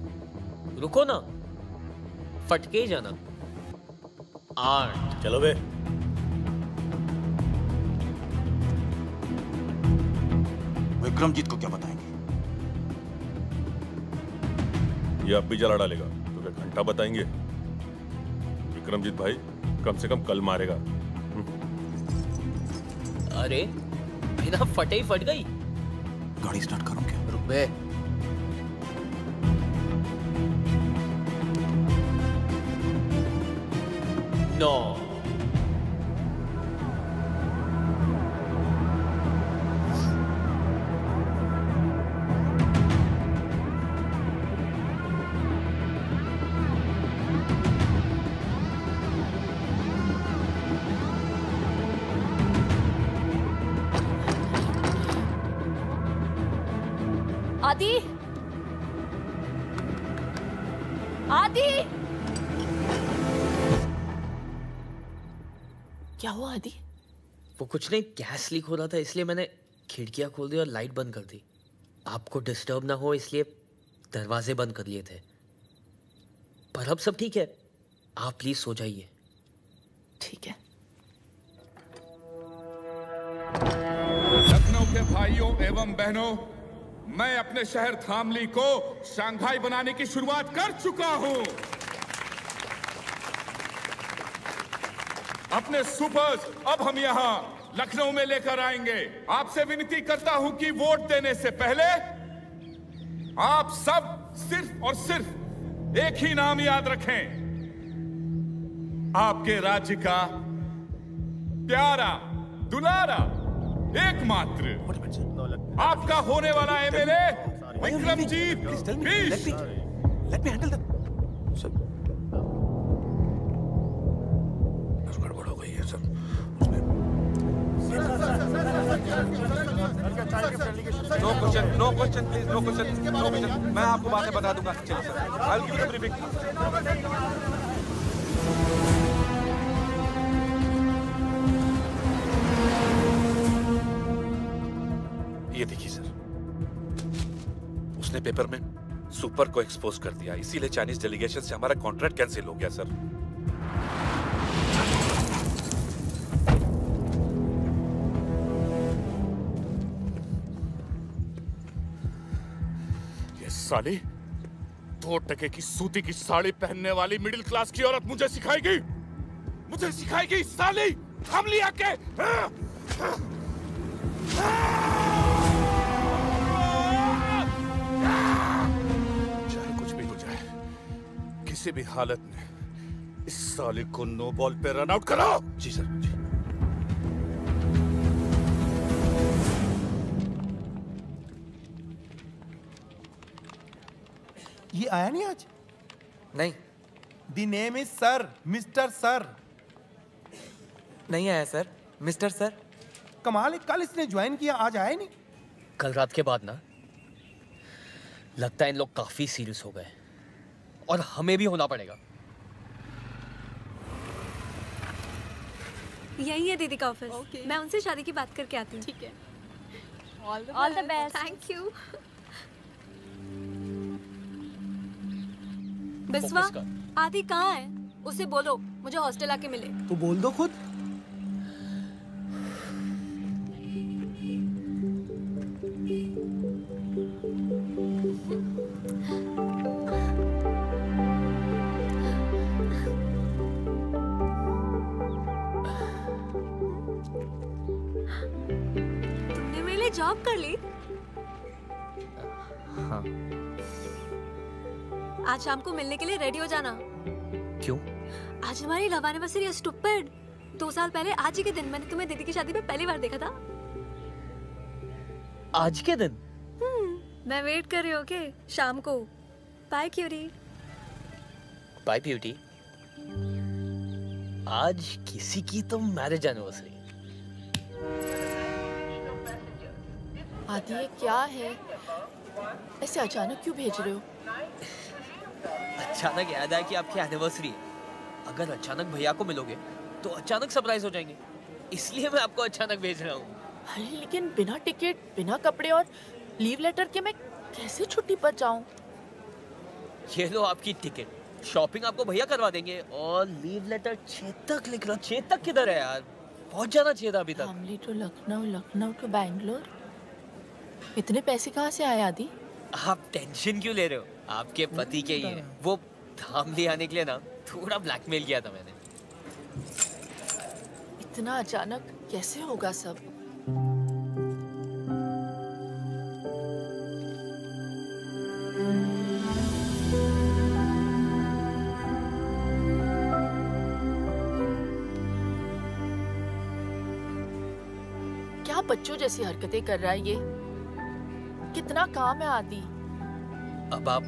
रुको ना। फटके ही जाना। आठ। चलो बे विक्रमजीत को ये अब भी जला डालेगा। तो क्या घंटा बताएँगे। विक्रमजीत भाई कम से कम कल मारेगा। अरे बिना फटे ही फट गई। गाड़ी स्टार्ट करो क्या? रुक बे। नौ आदि आदि। क्या हुआ आदि? वो कुछ नहीं गैस लीक हो रहा था इसलिए मैंने खिड़कियाँ खोल दी और लाइट बंद कर दी। आपको डिस्टर्ब ना हो इसलिए दरवाजे बंद कर लिए थे। पर अब सब ठीक है। आप प्लीज़ सो जाइए। ठीक है। लखनऊ के भाइयों एवं बहनों मैं अपने शहर थामली को शंघाई बनाने की शुरुआत कर चुका हूँ। अपने सुपर्स अब हम यहाँ लखनऊ में लेकर आएँगे। आपसे विनती करता हूँ कि वोट देने से पहले आप सब सिर्फ़ और सिर्फ़ एक ही नाम याद रखें। आपके राज्य का प्यारा, दुलारा, एकमात्र आपका होने वाला एमएलए विक्रमजीत बीस लेट मी हैंडल गड़बड़ हो गई है सब no question no question please no question no question मैं आपको बातें बता दूँगा। चलिए sir I will give you briefing ये देखिए सर। उसने पेपर में सुपर को एक्सपोज कर दिया। इसीलिए चाइनीज़ डेलीगेशन से हमारा कॉन्ट्रैक्ट कैंसिल हो गया, सर। ये साली, दो टके की सूती की साड़ी पहनने वाली मिडिल क्लास की औरत मुझे सिखाएगी? मुझे सिखाएगी, साली हम लिया के हाँ? चाहे किसी भी हालत में इस साले को नो बॉल पे रन आउट करो। जी सर जी। ये आया नहीं आज? नहीं। The name is sir mister sir. नहीं आया सर मिस्टर सर। कमाल है कल इसने ज्वाइन किया आज आया नहीं। कल रात के बाद ना लगता है इन लोग काफ़ी सीरियस हो गए और हमें भी होना पड़ेगा। यही है दीदी का ऑफ़िस okay. मैं उनसे शादी की बात करके आती हूँ। ठीक है। All the best thank you Biswa Adi कहाँ है? उसे बोलो मुझे हॉस्टल आके मिले। तो बोल दो खुद। कर ली? हाँ। आज शाम को मिलने के लिए रेडी हो जाना। क्यों? आज हमारी लव एनिवर्सरी है स्टूपिड दो साल पहले आज ही के दिन मैंने तुम्हें दीदी की शादी में पहली बार देखा था। आज के दिन? हम्म, मैं वेट कर रही हूँ ओके शाम को। बाय क्यूरी बाय ब्यूटी आज किसी की तो मैरिज एनिवर्सरी आदि ये क्या है? ऐसे अचानक क्यों भेज रहे हो? अचानक याद आया कि आपकी एनिवर्सरी है। अगर अचानक भैया को मिलोगे तो अचानक सरप्राइज़ हो जाएँगे। इसलिए मैं आपको अचानक भेज रहा हूँ। अरे लेकिन बिना टिकट बिना कपड़े और लीव लेटर के मैं कैसे छुट्टी पर जाऊँ? ये लो आपकी टिकट शॉपिंग आपको भैया करवा देंगे और लीव लेटर चेतक लिख रहा चेतक किधर है यार? बहुत जाना चाहिए था अभी तक। Family to Lucknow Lucknow to Bangalore. इतने पैसे कहाँ से आए आदि? आप टेंशन क्यों ले रहे हो? आपके पति के ही वो धाम ले आने के लिए ना थोड़ा ब्लैकमेल किया था मैंने। इतना अचानक कैसे होगा सब? क्या बच्चों जैसी हरकतें कर रहा है ये? कितना काम है आदि। अब आप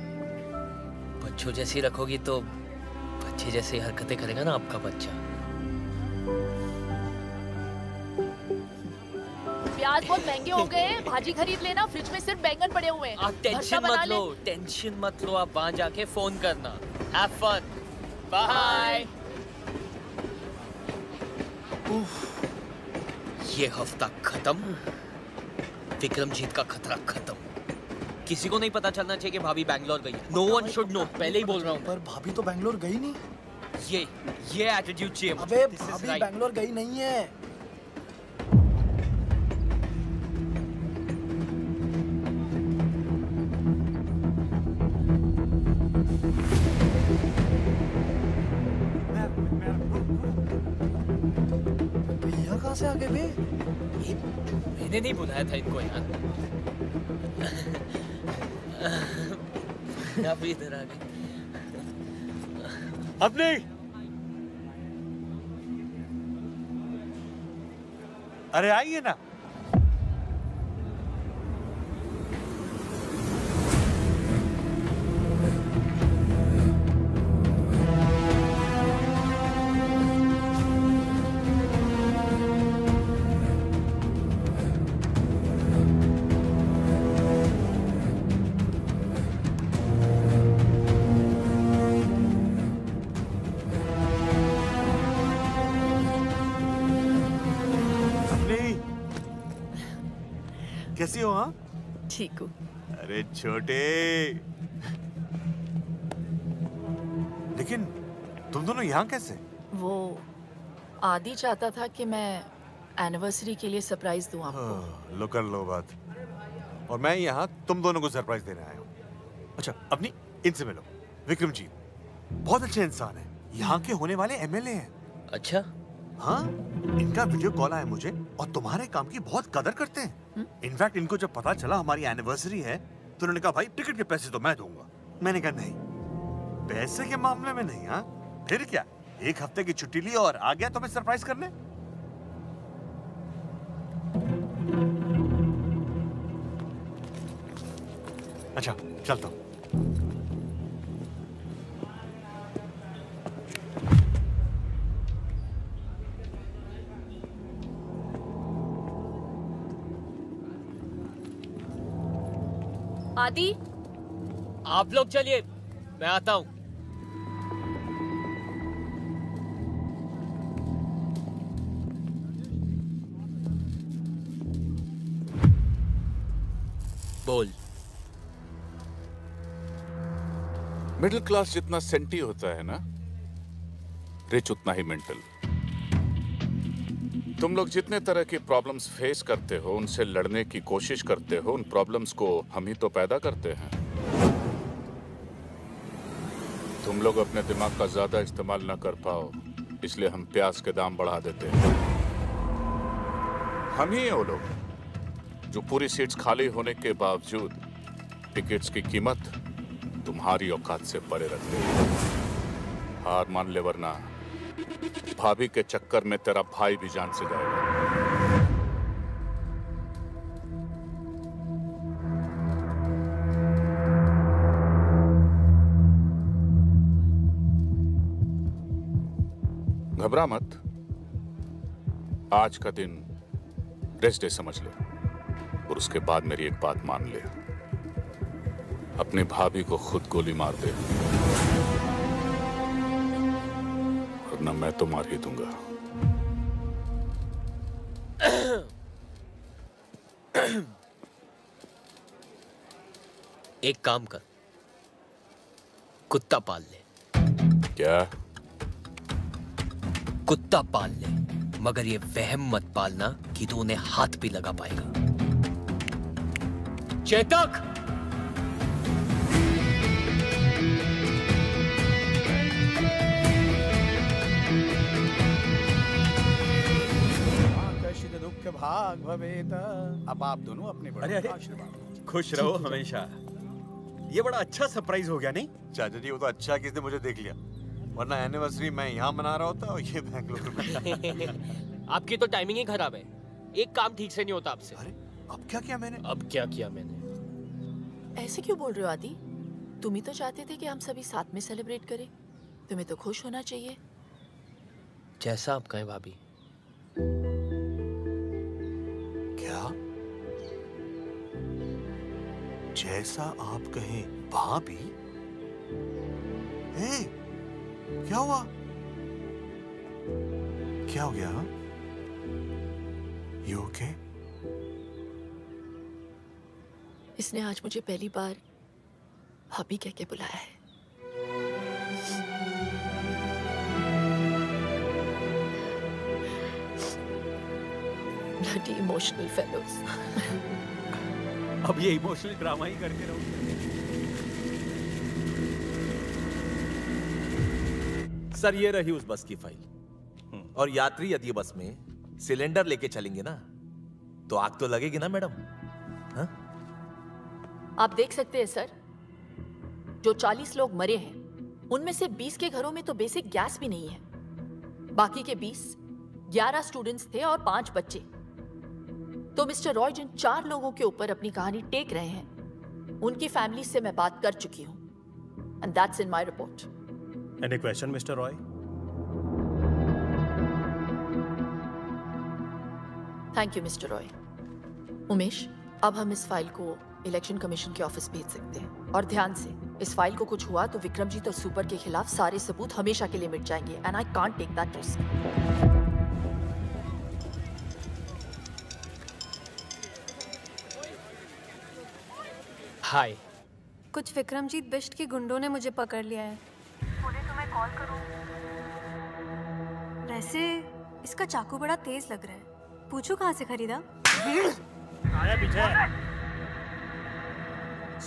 बच्चों जैसी रखोगी तो बच्चे जैसी हरकतें करेगा ना आपका बच्चा। प्याज बहुत महँगे हो गए हैं भाजी खरीद लेना फ्रिज में सिर्फ़ बैंगन पड़े हुए हैं। आप टेंशन मत लो। टेंशन मत लो आप वहाँ जाके फ़ोन करना। हैव फन बाय ये हफ़्ता खत्म। विक्रमजीत का खतरा खत्म। किसी को नहीं पता चलना चाहिए कि भाभी बैंगलोर गई नो वन शुड नो पहले ही बोल रहा हूँ। पर भाभी तो बैंगलोर गई नहीं। ये ये एटीट्यूड चाहिए अबे भाभी बैंगलोर गई नहीं है। भैया कहाँ से आ गए बे? मैंने नहीं बुलाया था इनको यार। आप इधर आ गए अपने। अरे आइए ना। ठीक हूँ। अरे छोटे। लेकिन तुम दोनों यहाँ कैसे? वो आदि चाहता था कि मैं एनिवर्सरी के लिए सरप्राइज़ दूँ आपको। लो कर लो बात। और मैं यहाँ तुम दोनों को सरप्राइज़ देने आया हूँ। अच्छा अपनी इनसे मिलो। विक्रम जी बहुत अच्छे इंसान है। यहाँ के होने वाले एमएलए हैं। अच्छा? हाँ इनका वीडियो कॉल आया मुझे और तुम्हारे काम की बहुत कदर करते हैं। इनफैक्ट इनको जब पता चला हमारी एनिवर्सरी है तो उन्होंने कहा, भाई टिकट के पैसे तो मैं दूँगा। मैंने कहा, नहीं, पैसे के मामले में नहीं हाँ? फिर क्या? एक हफ़्ते की छुट्टी ली और आ गया तुम्हें सरप्राइज़ करने? अच्छा चलता हूँ। आदि? आप लोग चलिए मैं आता हूँ। बोल। मिडिल क्लास जितना सेंटी होता है ना रिच उतना ही मेंटल तुम लोग जितने तरह की प्रॉब्लम्स फेस करते हो, उनसे लड़ने की कोशिश करते हो, उन प्रॉब्लम्स को हम ही तो पैदा करते हैं। तुम लोग अपने दिमाग का ज़्यादा इस्तेमाल ना कर पाओ, इसलिए हम प्याज के दाम बढ़ा देते हैं। हम ही वो लोग, जो पूरी सीट्स खाली होने के बावजूद टिकट्स की कीमत तुम्हारी औकात से परे रखते हैं। हार मान ले वरना भाभी के चक्कर में तेरा भाई भी जान से जाएगा। घबरा मत। आज का दिन रेस्ट डे समझ ले और उसके बाद मेरी एक बात मान ले। अपनी भाभी को खुद गोली मार दे। वरना मैं तो मार ही दूँगा। एक काम कर। कुत्ता पाल ले। क्या? कुत्ता पाल ले मगर ये वहम मत पालना कि तू उन्हें हाथ भी लगा पाएगा। चेतक! भाग भवेत अब आप दोनों अपने बड़ों अरे अरे आशीर्वाद खुश रहो हमेशा। ये बड़ा अच्छा सरप्राइज़ हो गया नहीं? चाचा जी वो तो अच्छा किसने मुझे देख लिया। वरना एनिवर्सरी मैं यहाँ मना रहा होता और ये बेंगलुरु में। आपकी तो टाइमिंग ही खराब है। एक काम ठीक से नहीं होता आपसे। अरे अब क्या किया मैंने? अब क्या किया मैंने? ऐसे क्यों बोल रहे हो आदि? तुम ही तो चाहते थे कि हम सभी साथ में सेलिब्रेट करें। तुम्हें तो खुश होना चाहिए। जैसा आप कहें भाभी। क्या? जैसा आप कहें भाभी? ए, क्या हुआ? क्या हो गया? यू ओके इसने आज मुझे पहली बार भाभी कह के बुलाया है। Bloody emotional fellows. अब ये इमोशनल ड्रामा ही करते रहो। सर ये रही उस बस की फ़ाइल और यात्री यदि बस में सिलेंडर लेके चलेंगे ना तो आग तो लगेगी ना मैडम। आप देख सकते हैं सर जो 40 लोग मरे हैं उनमें से 20 के घरों में तो बेसिक गैस भी नहीं है। बाकी के 20 11 स्टूडेंट्स थे और पाँच बच्चे। तो मिस्टर रॉय जिन चार लोगों के ऊपर अपनी कहानी टेक रहे हैं उनकी फैमिली से मैं बात कर चुकी हूँ। And that's in my report Any question, Mr. Roy? Thank you mister Roy Umesh अब हम इस फ़ाइल को इलेक्शन कमीशन के ऑफ़िस भेज सकते हैं। और ध्यान से इस फ़ाइल को कुछ हुआ तो विक्रमजीत और सुपर के खिलाफ सारे सबूत हमेशा के लिए मिट जाएँगे। And I can't take that risk hi. कुछ विक्रमजीत बिष्ट के गुंडों ने मुझे पकड़ लिया है। बोले तो मैं कॉल करूँ? वैसे इसका चाकू बड़ा तेज लग रहा है। पूछो कहाँ से खरीदा? आया पीछे।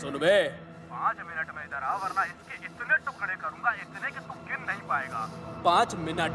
सुन बे। पाँच मिनट में इधर आ वरना इसके इतने टुकड़े करूँगा इतने कि तू गिन नहीं पाएगा। पाँच मिनट।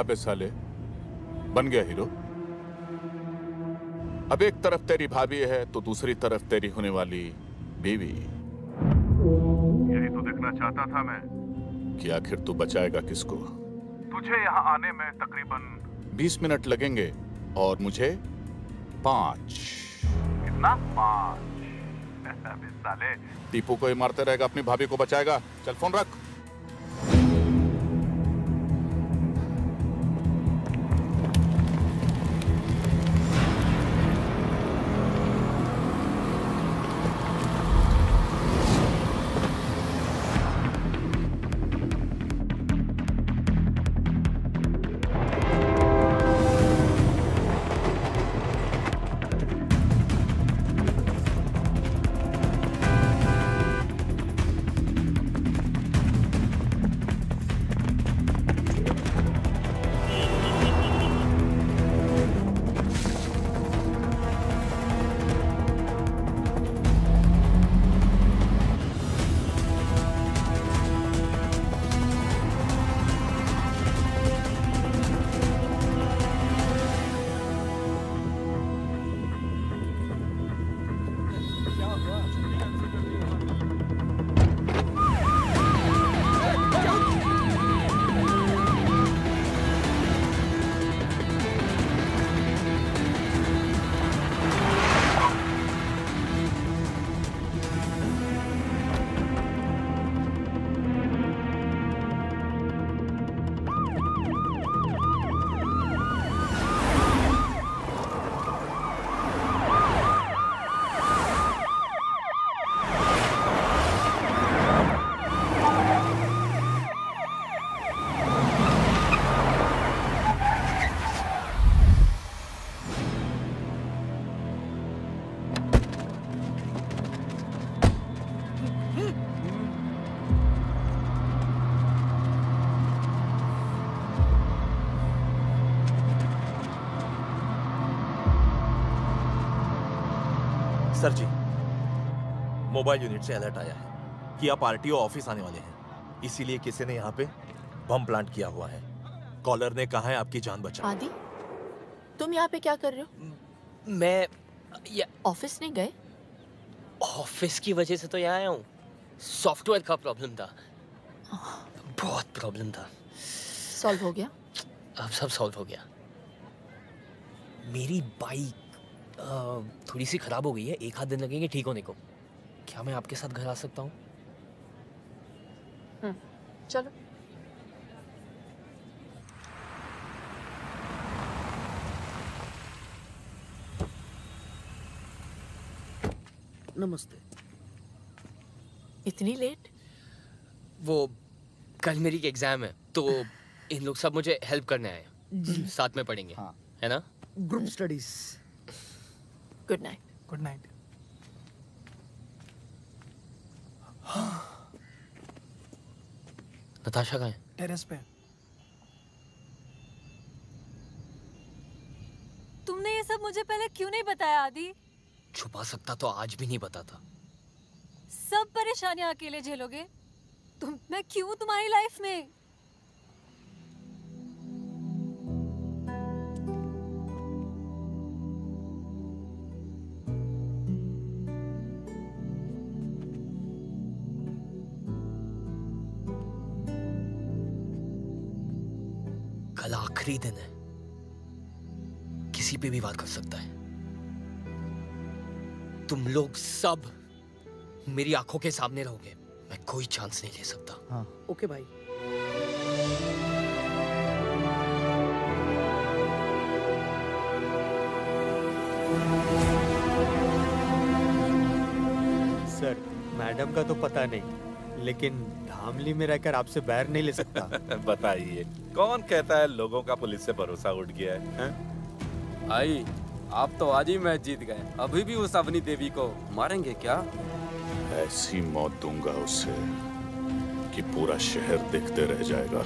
क्या बे साले बन गया हीरो। अब एक तरफ़ तेरी भाभी है तो दूसरी तरफ़ तेरी होने वाली बीवी। यही तो देखना चाहता था मैं। कि आखिर तू बचाएगा किसको? तुझे यहाँ आने में तकरीबन बीस मिनट लगेंगे और मुझे पाँच। कितना? पाँच। साले। टीपू को ही मारते रहेगा अपनी भाभी को बचाएगा। चल फ़ोन रख। मोबाइल यूनिट से अलर्ट आया है कि आप आरटीओ ऑफ़िस आने वाले हैं। इसीलिए किसी ने यहाँ पे बम प्लांट किया हुआ है। कॉलर ने कहा है आपकी जान बचा आदि तुम यहाँ पे क्या कर रहे हो? मैं ऑफ़िस नहीं गए? ऑफ़िस की वजह से तो यहाँ आया हूँ। सॉफ्टवेयर का प्रॉब्लम था। बहुत प्रॉब्लम था। सॉल्व हो गया। अब सब सॉल्व हो गया। मेरी बाइक थोड़ी सी खराब हो गई है। एक आध दिन लगेंगे ठीक होने को। क्या मैं आपके साथ घर आ सकता हूँ? हम्म, चलो। नमस्ते। इतनी लेट वो कल मेरी एग्ज़ाम है तो इन लोग सब मुझे हेल्प करने आए साथ में पढ़ेंगे हाँ। है ना? Group studies good night good night Natasha कहाँ है। टेरेस पे। तुमने ये सब मुझे पहले क्यों नहीं बताया आदि? छुपा सकता तो आज भी नहीं बताता सब परेशानियाँ अकेले झेलोगे? तुम मैं क्यों तुम्हारी लाइफ में? आखिरी दिन है। किसी पे भी बात कर सकता है। तुम लोग सब मेरी आँखों के सामने रहोगे। मैं कोई चांस नहीं ले सकता। हाँ। ओके भाई सर मैडम का तो पता नहीं। लेकिन धामली में रहकर आपसे बैर नहीं ले सकता। बताइए कौन कहता है लोगों का पुलिस से भरोसा उठ गया है? हैं? भाई आप तो आज ही मैच जीत गए। अभी भी उस अवनी देवी को मारेंगे क्या? ऐसी मौत दूँगा उसे कि पूरा शहर देखते रह जाएगा।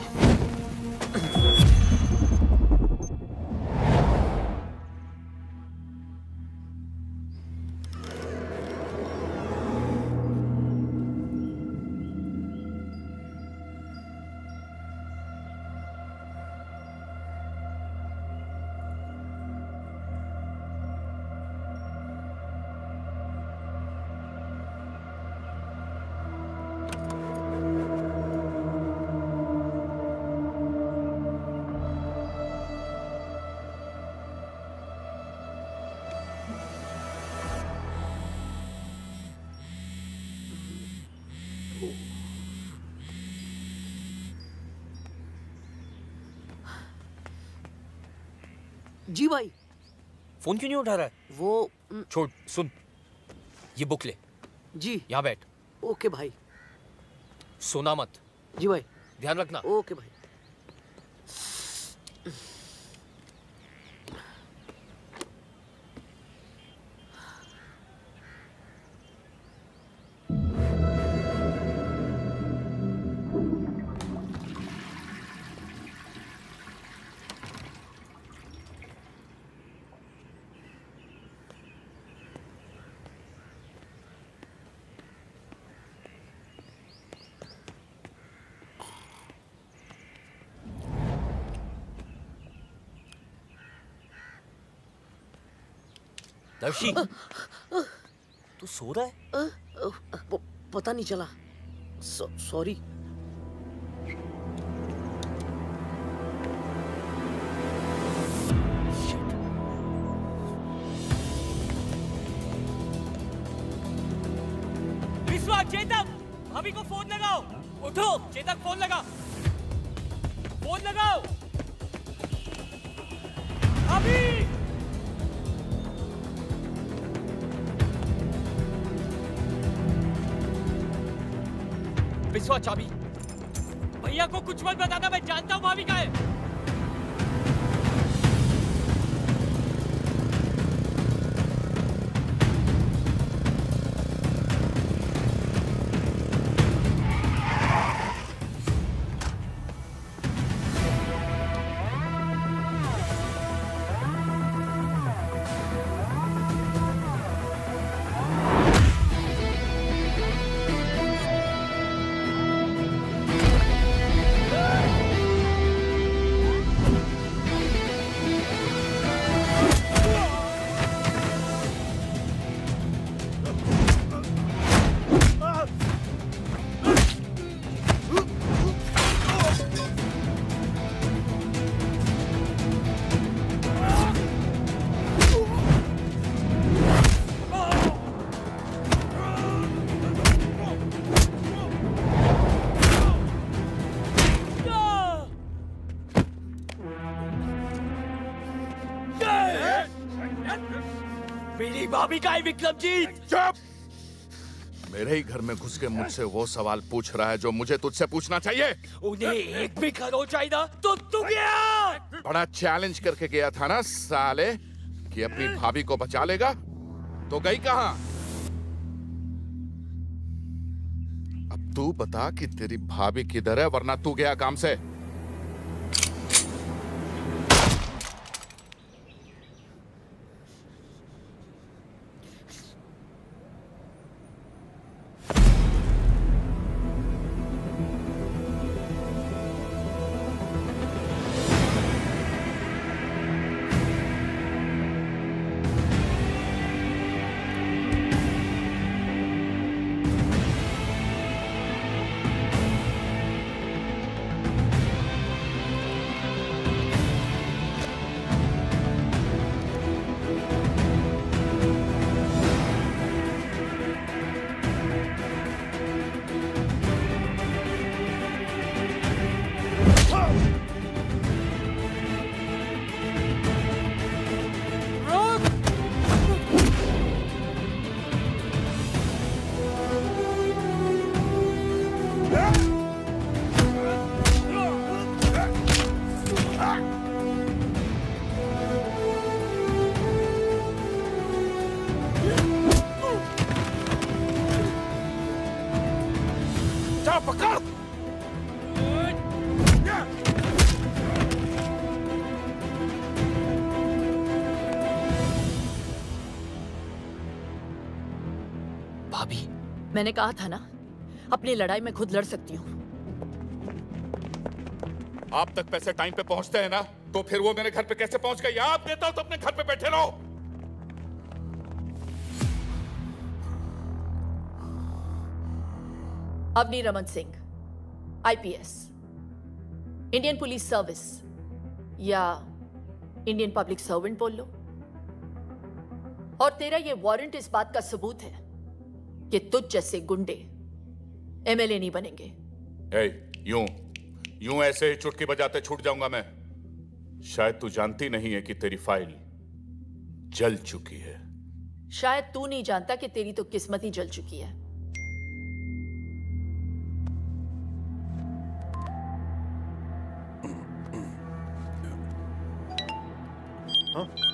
फ़ोन क्यों नहीं उठा रहा है? वो छोड़ सुन। ये बुक ले। जी। यहाँ बैठ। ओके भाई। सोना मत। जी भाई। ध्यान रखना। ओके भाई। दर्शी तू सो रहा है? प- पता नहीं चला। सॉरी। चेतक भाभी को फ़ोन लगाओ। उठो चेतक फ़ोन लगा। चाबी भैया को कुछ मत बताना मैं जानता हूँ भाभी का है। भाभी का है विक्रमजीत। चुप। मेरे ही घर में घुस के मुझसे वो सवाल पूछ रहा है जो मुझे तुझसे पूछना चाहिए। उन्हें एक भी खरोच चाहिए ना तो तू गया बड़ा चैलेंज करके गया था ना साले कि अपनी भाभी को बचा लेगा। तो गई कहा? अब तू बता कि तेरी भाभी किधर है वरना तू गया काम से। मैंने कहा था ना अपनी लड़ाई में खुद लड़ सकती हूँ। आप तक पैसे टाइम पे पहुँचते हैं ना तो फिर वो मेरे घर पे कैसे पहुँच गए आप देता हूँ तो अपने घर पे बैठे रहो। Avni Raman Singh IPS Indian police service या इंडियन पब्लिक सर्वेंट बोल लो। और तेरा ये वारंट इस बात का सबूत है कि तुझ जैसे गुंडे एमएलए नहीं बनेंगे। ए, यूँ यूँ ऐसे ही चुटकी बजाते छूट जाऊँगा मैं। शायद तू जानती नहीं है कि तेरी फ़ाइल जल चुकी है। शायद तू नहीं जानता कि तेरी तो किस्मत ही जल चुकी है।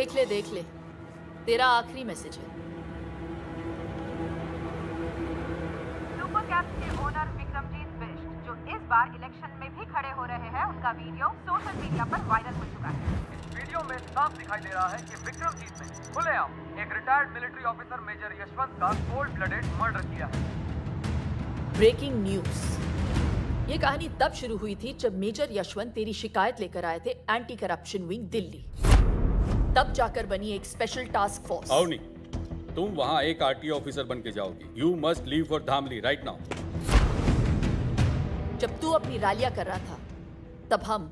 देख ले देख ले। तेरा आखिरी मैसेज है। सुपर कैप्स के ओनर विक्रमजीत बिष्ट जो इस बार इलेक्शन में भी खड़े हो रहे हैं उनका वीडियो सोशल मीडिया पर वायरल हो चुका है। इस वीडियो में साफ़ दिखाई दे रहा है कि विक्रमजीत ने खुलेआम एक retired military officer major Yashwant का कोल्ड ब्लडेड मर्डर किया है। ब्रेकिंग न्यूज़ ये कहानी तब शुरू हुई थी जब मेजर यशवंत तेरी शिकायत लेकर आए थे एंटी करप्शन विंग दिल्ली। तब जाकर बनी एक स्पेशल टास्क फोर्स अवनी तुम वहाँ एक आरटीओ ऑफिसर बन के जाओगी। You must leave for Dhamli right now जब तू अपनी रैलियाँ कर रहा था तब हम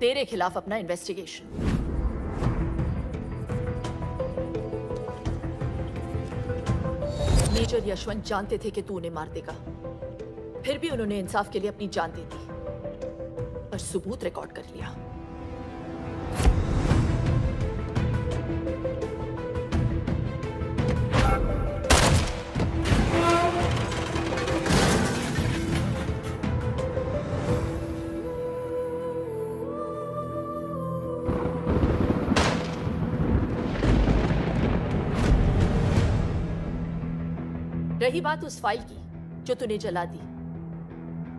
तेरे खिलाफ अपना इन्वेस्टिगेशन मेजर यशवंत जानते थे कि तू उन्हें मार देगा। फिर भी उन्होंने इंसाफ के लिए अपनी जान दे दी और सबूत रिकॉर्ड कर लिया। रही बात उस फ़ाइल की जो तूने जला दी।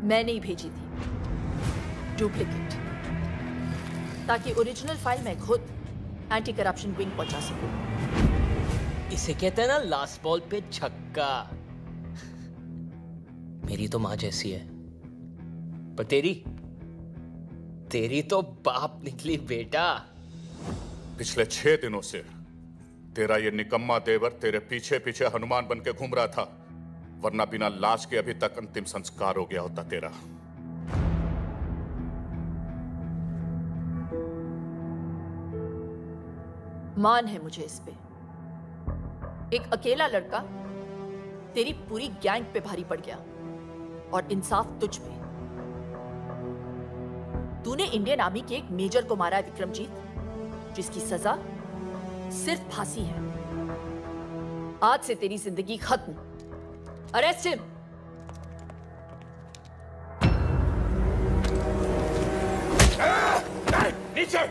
मैंने ही भेजी थी। डुप्लीकेट ताकि ओरिजिनल फ़ाइल मैं खुद एंटी करप्शन विंग पहुँचा सकूँ। इसे कहते हैं ना लास्ट बॉल पे छक्का। मेरी तो माँ जैसी है। पर तेरी तेरी तो बाप निकली बेटा। पिछले छह दिनों से तेरा ये निकम्मा देवर तेरे पीछे पीछे हनुमान बन के घूम रहा था। वरना बिना लाश के अभी तक अंतिम संस्कार हो गया होता तेरा। मान है मुझे इस पे। एक अकेला लड़का तेरी पूरी गैंग पे भारी पड़ गया और इंसाफ तुझ पे। तूने इंडियन आर्मी के एक मेजर को मारा है, विक्रमजीत, जिसकी सजा सिर्फ़ फांसी है। आज से तेरी ज़िंदगी खत्म। हिम नीचे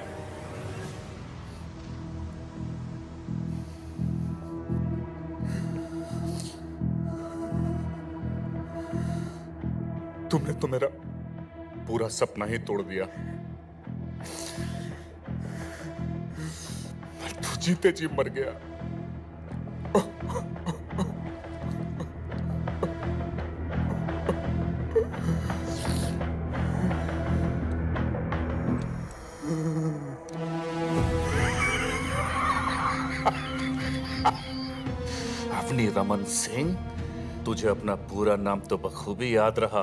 तुमने तो मेरा पूरा सपना ही तोड़ दिया। मैं तो जीते जी मर गया। रमन सिंह, तुझे अपना पूरा नाम तो बखूबी याद रहा,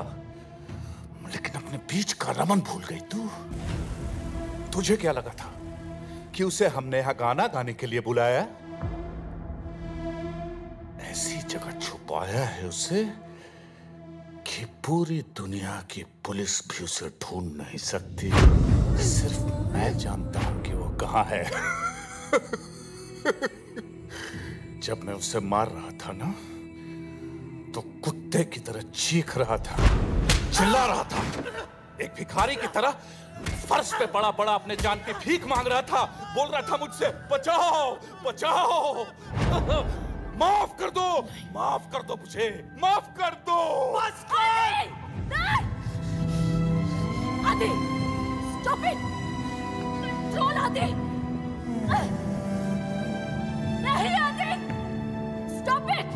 लेकिन अपने बीच का रमन भूल गई तू। तुझे क्या लगा था कि उसे हमने यहाँ गाना गाने के लिए बुलाया? ऐसी जगह छुपाया है उसे कि पूरी दुनिया की पुलिस भी उसे ढूंढ नहीं सकती। सिर्फ़ मैं जानता हूँ कि वो कहाँ है। जब मैं उसे मार रहा था ना तो कुत्ते की तरह चीख रहा था, चिल्ला रहा था। एक भिखारी की तरह फर्श पे बड़ा बड़ा अपने जान की भीख मांग रहा था, बोल रहा था मुझसे, बचाओ बचाओ, माफ़ कर दो, माफ़ कर दो मुझे, माफ़ कर दो। बस स्टॉप इट आदि। नहीं, आदि। स्टॉप इट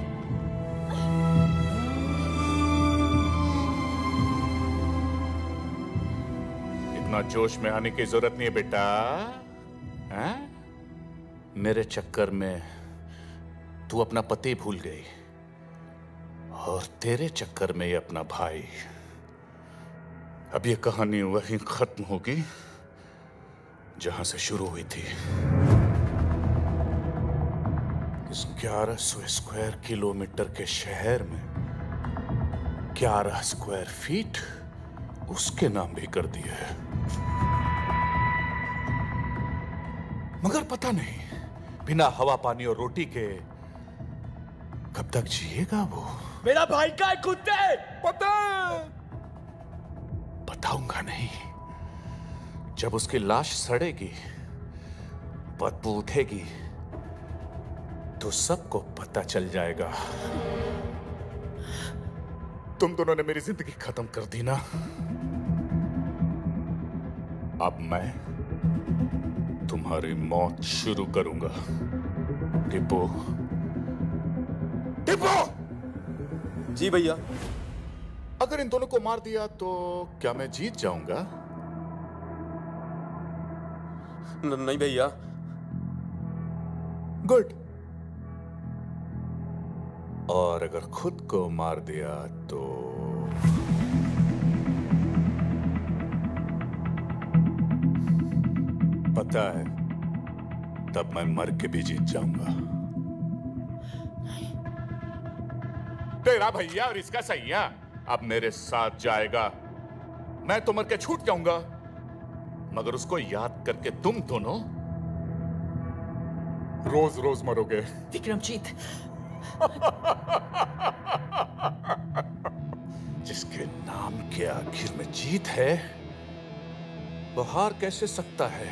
इतना जोश में आने की ज़रूरत नहीं है बेटा। हैं? मेरे चक्कर में तू अपना पति भूल गई और तेरे चक्कर में ये अपना भाई। अब ये कहानी वहीं खत्म होगी जहाँ से शुरू हुई थी। इस 1100 स्क्वायर किलोमीटर के शहर में 11 स्क्वायर फीट उसके नाम भी कर दिए है। मगर पता नहीं बिना हवा पानी और रोटी के कब तक जिएगा वो? मेरा भाई का है कुत्ते! पता बताऊँगा नहीं। जब उसकी लाश सड़ेगी बदबू उठेगी तो सबको पता चल जाएगा। तुम दोनों ने मेरी ज़िंदगी खत्म कर दी ना? अब मैं तुम्हारी मौत शुरू करूँगा। टिप्पो टिप्पो जी भैया। अगर इन दोनों को मार दिया तो क्या मैं जीत जाऊँगा? नहीं भैया। गुड। और अगर खुद को मार दिया तो पता है, तब मैं मर के भी जीत जाऊँगा। तेरा भैया और इसका सैया, अब मेरे साथ जाएगा। मैं तो मर के छूट जाऊँगा, मगर उसको याद करके तुम दोनों रोज रोज मरोगे। विक्रमजीत जिसके नाम के आखिर में जीत है वो हार कैसे सकता है?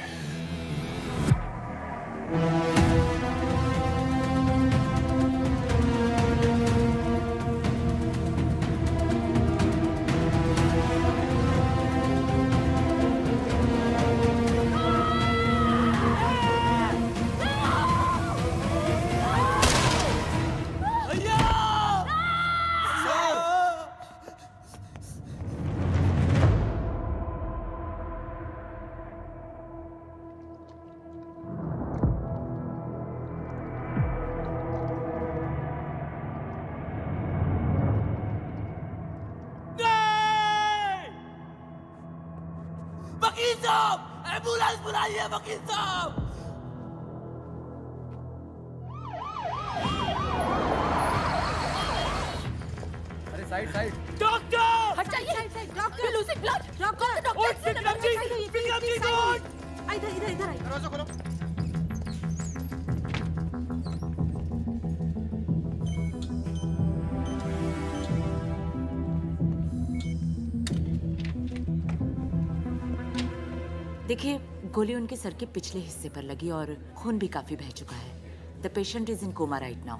उनके सर के पिछले हिस्से पर लगी और खून भी काफ़ी बह चुका है। The patient is in coma right now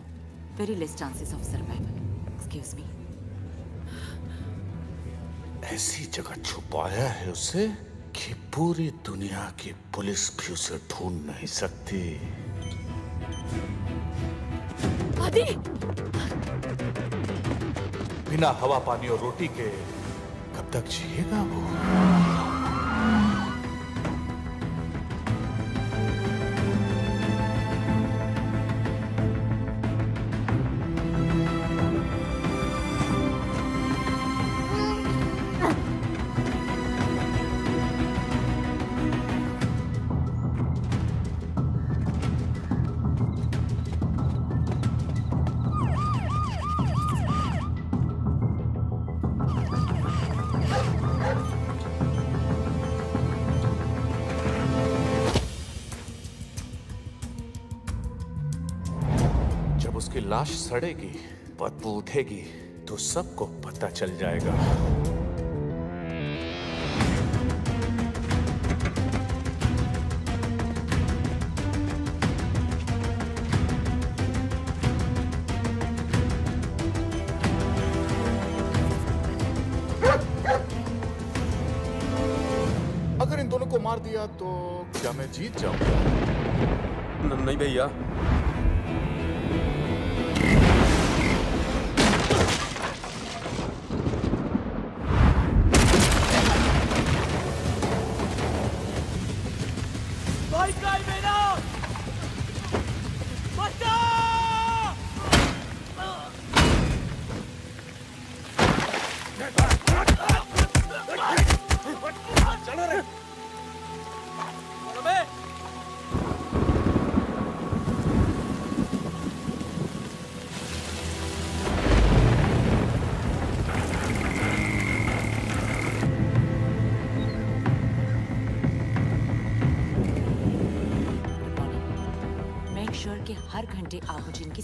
very less chances of survival excuse me ऐसी जगह छुपाया है उसे कि पूरी दुनिया की पुलिस भी उसे ढूंढ नहीं सकती। आदि! बिना हवा पानी और रोटी के कब तक जिएगा वो? सड़ेगी बदबू उठेगी तो सबको पता चल जाएगा। अगर इन दोनों को मार दिया तो क्या मैं जीत जाऊँगा नहीं भैया। भाई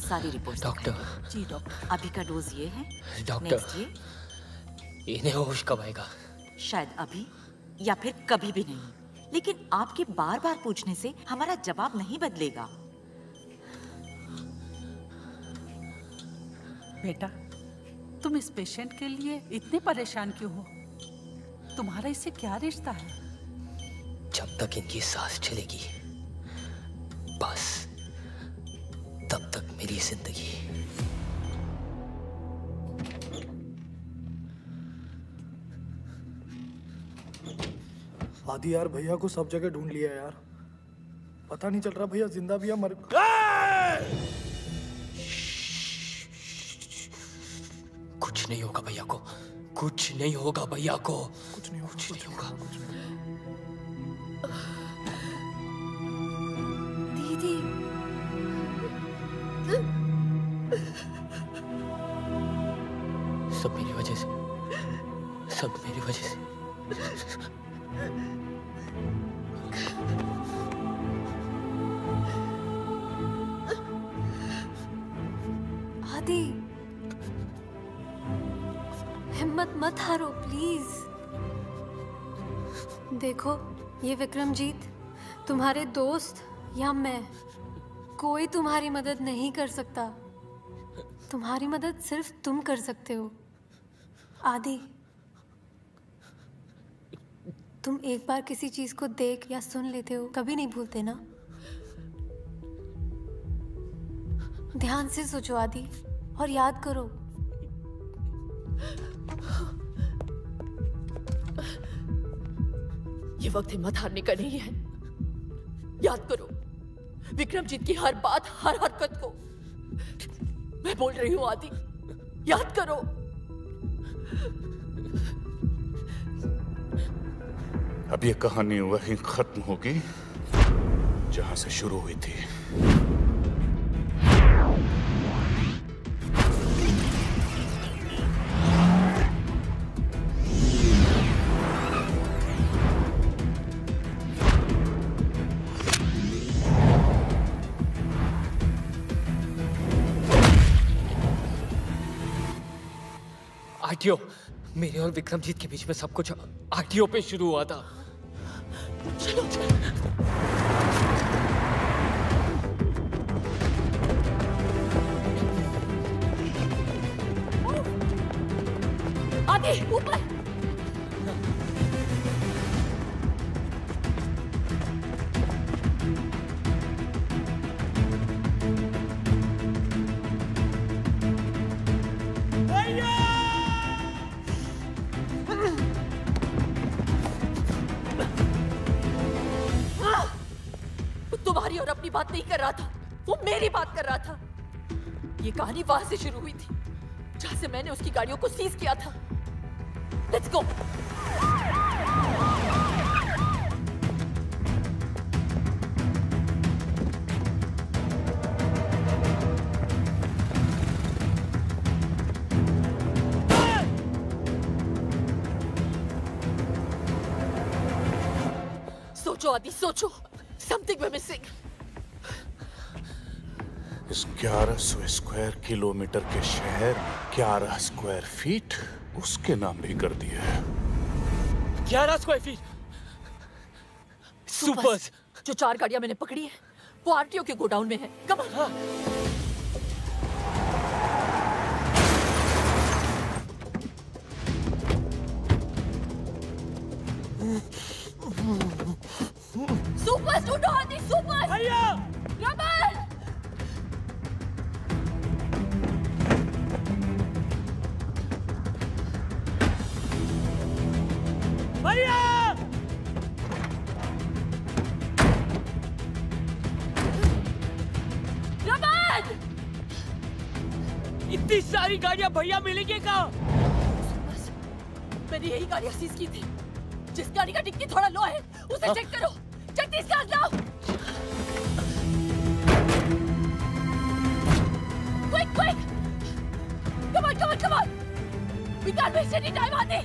सारी रिपोर्ट्स डॉक्टर। जी डॉक्टर। अभी का डोज ये है। डॉक्टर। ये इन्हें होश कब आएगा? शायद अभी या फिर कभी भी नहीं। लेकिन आपके बार बार पूछने से हमारा जवाब नहीं बदलेगा। बेटा तुम इस पेशेंट के लिए इतने परेशान क्यों हो? तुम्हारा इससे क्या रिश्ता है? जब तक इनकी सांस चलेगी बस। तब तक मेरी ज़िंदगी। आदि यार भैया को सब जगह ढूंढ लिया यार। पता नहीं चल रहा भैया ज़िंदा भी या मर कुछ नहीं होगा भैया को। कुछ नहीं होगा भैया को। कुछ नहीं होगा कुछ नहीं होगा। सब मेरी वजह से। सब मेरी वजह से। आदि, हिम्मत मत हारो, प्लीज़। देखो, ये विक्रमजीत, तुम्हारे दोस्त या मैं, कोई तुम्हारी मदद नहीं कर सकता। तुम्हारी मदद सिर्फ़ तुम कर सकते हो। आदि, तुम एक बार किसी चीज़ को देख या सुन लेते हो, कभी नहीं भूलते ना? ध्यान से सोचो आदि, और याद करो। ये वक्त हिम्मत हारने का नहीं है। याद करो, विक्रमजीत की हर बात, हर हरकत को। मैं बोल रही हूँ, आदि। याद करो। अब ये कहानी वहीं खत्म होगी, जहाँ से शुरू हुई थी। आरटीओ, मेरे और विक्रमजीत के बीच में सब कुछ आरटीओ पे शुरू हुआ था। आगे, ऊपर। बात नहीं कर रहा था। वो मेरी बात कर रहा था। ये कहानी वहाँ से शुरू हुई थी, जहाँ से मैंने उसकी गाड़ियों को सीज किया था। लेट्स गो सोचो आदि, सोचो। Something we missing 1100 square kilometre के शहर में 11 स्क्वायर फीट उसके नाम भी कर दिए है। ग्यारह स्क्वायर फीट सुपर जो चार गाड़ियाँ मैंने पकड़ी है वो आरटीओ के गोडाउन में है। कम हाँ। सुपर आदि सुपर भैया! भैया मिलेंगे कहा? मैंने यही गाड़ी सीज की थी। जिस गाड़ी का टिक्की थोड़ा लो है उसे चेक करो। जल्दी इसका लाओ quick quick come on come on come on we can't waste any time Adi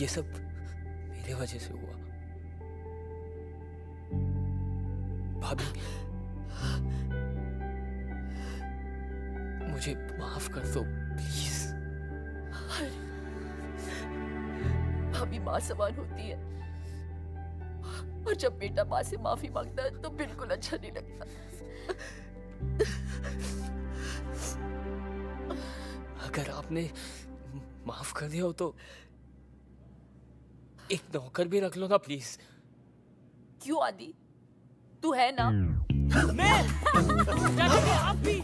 ये सब मेरे वजह से हुआ। भाभी मुझे माफ़ कर दो प्लीज़। भाभी माँ समान होती है। और जब बेटा माँ से माफ़ी माँगता है तो बिल्कुल अच्छा नहीं लगता। अगर आपने माफ़ कर दिया हो तो एक नौकर भी रख लो ना प्लीज़ क्यों आदि? तू है ना? मैं? आप भी.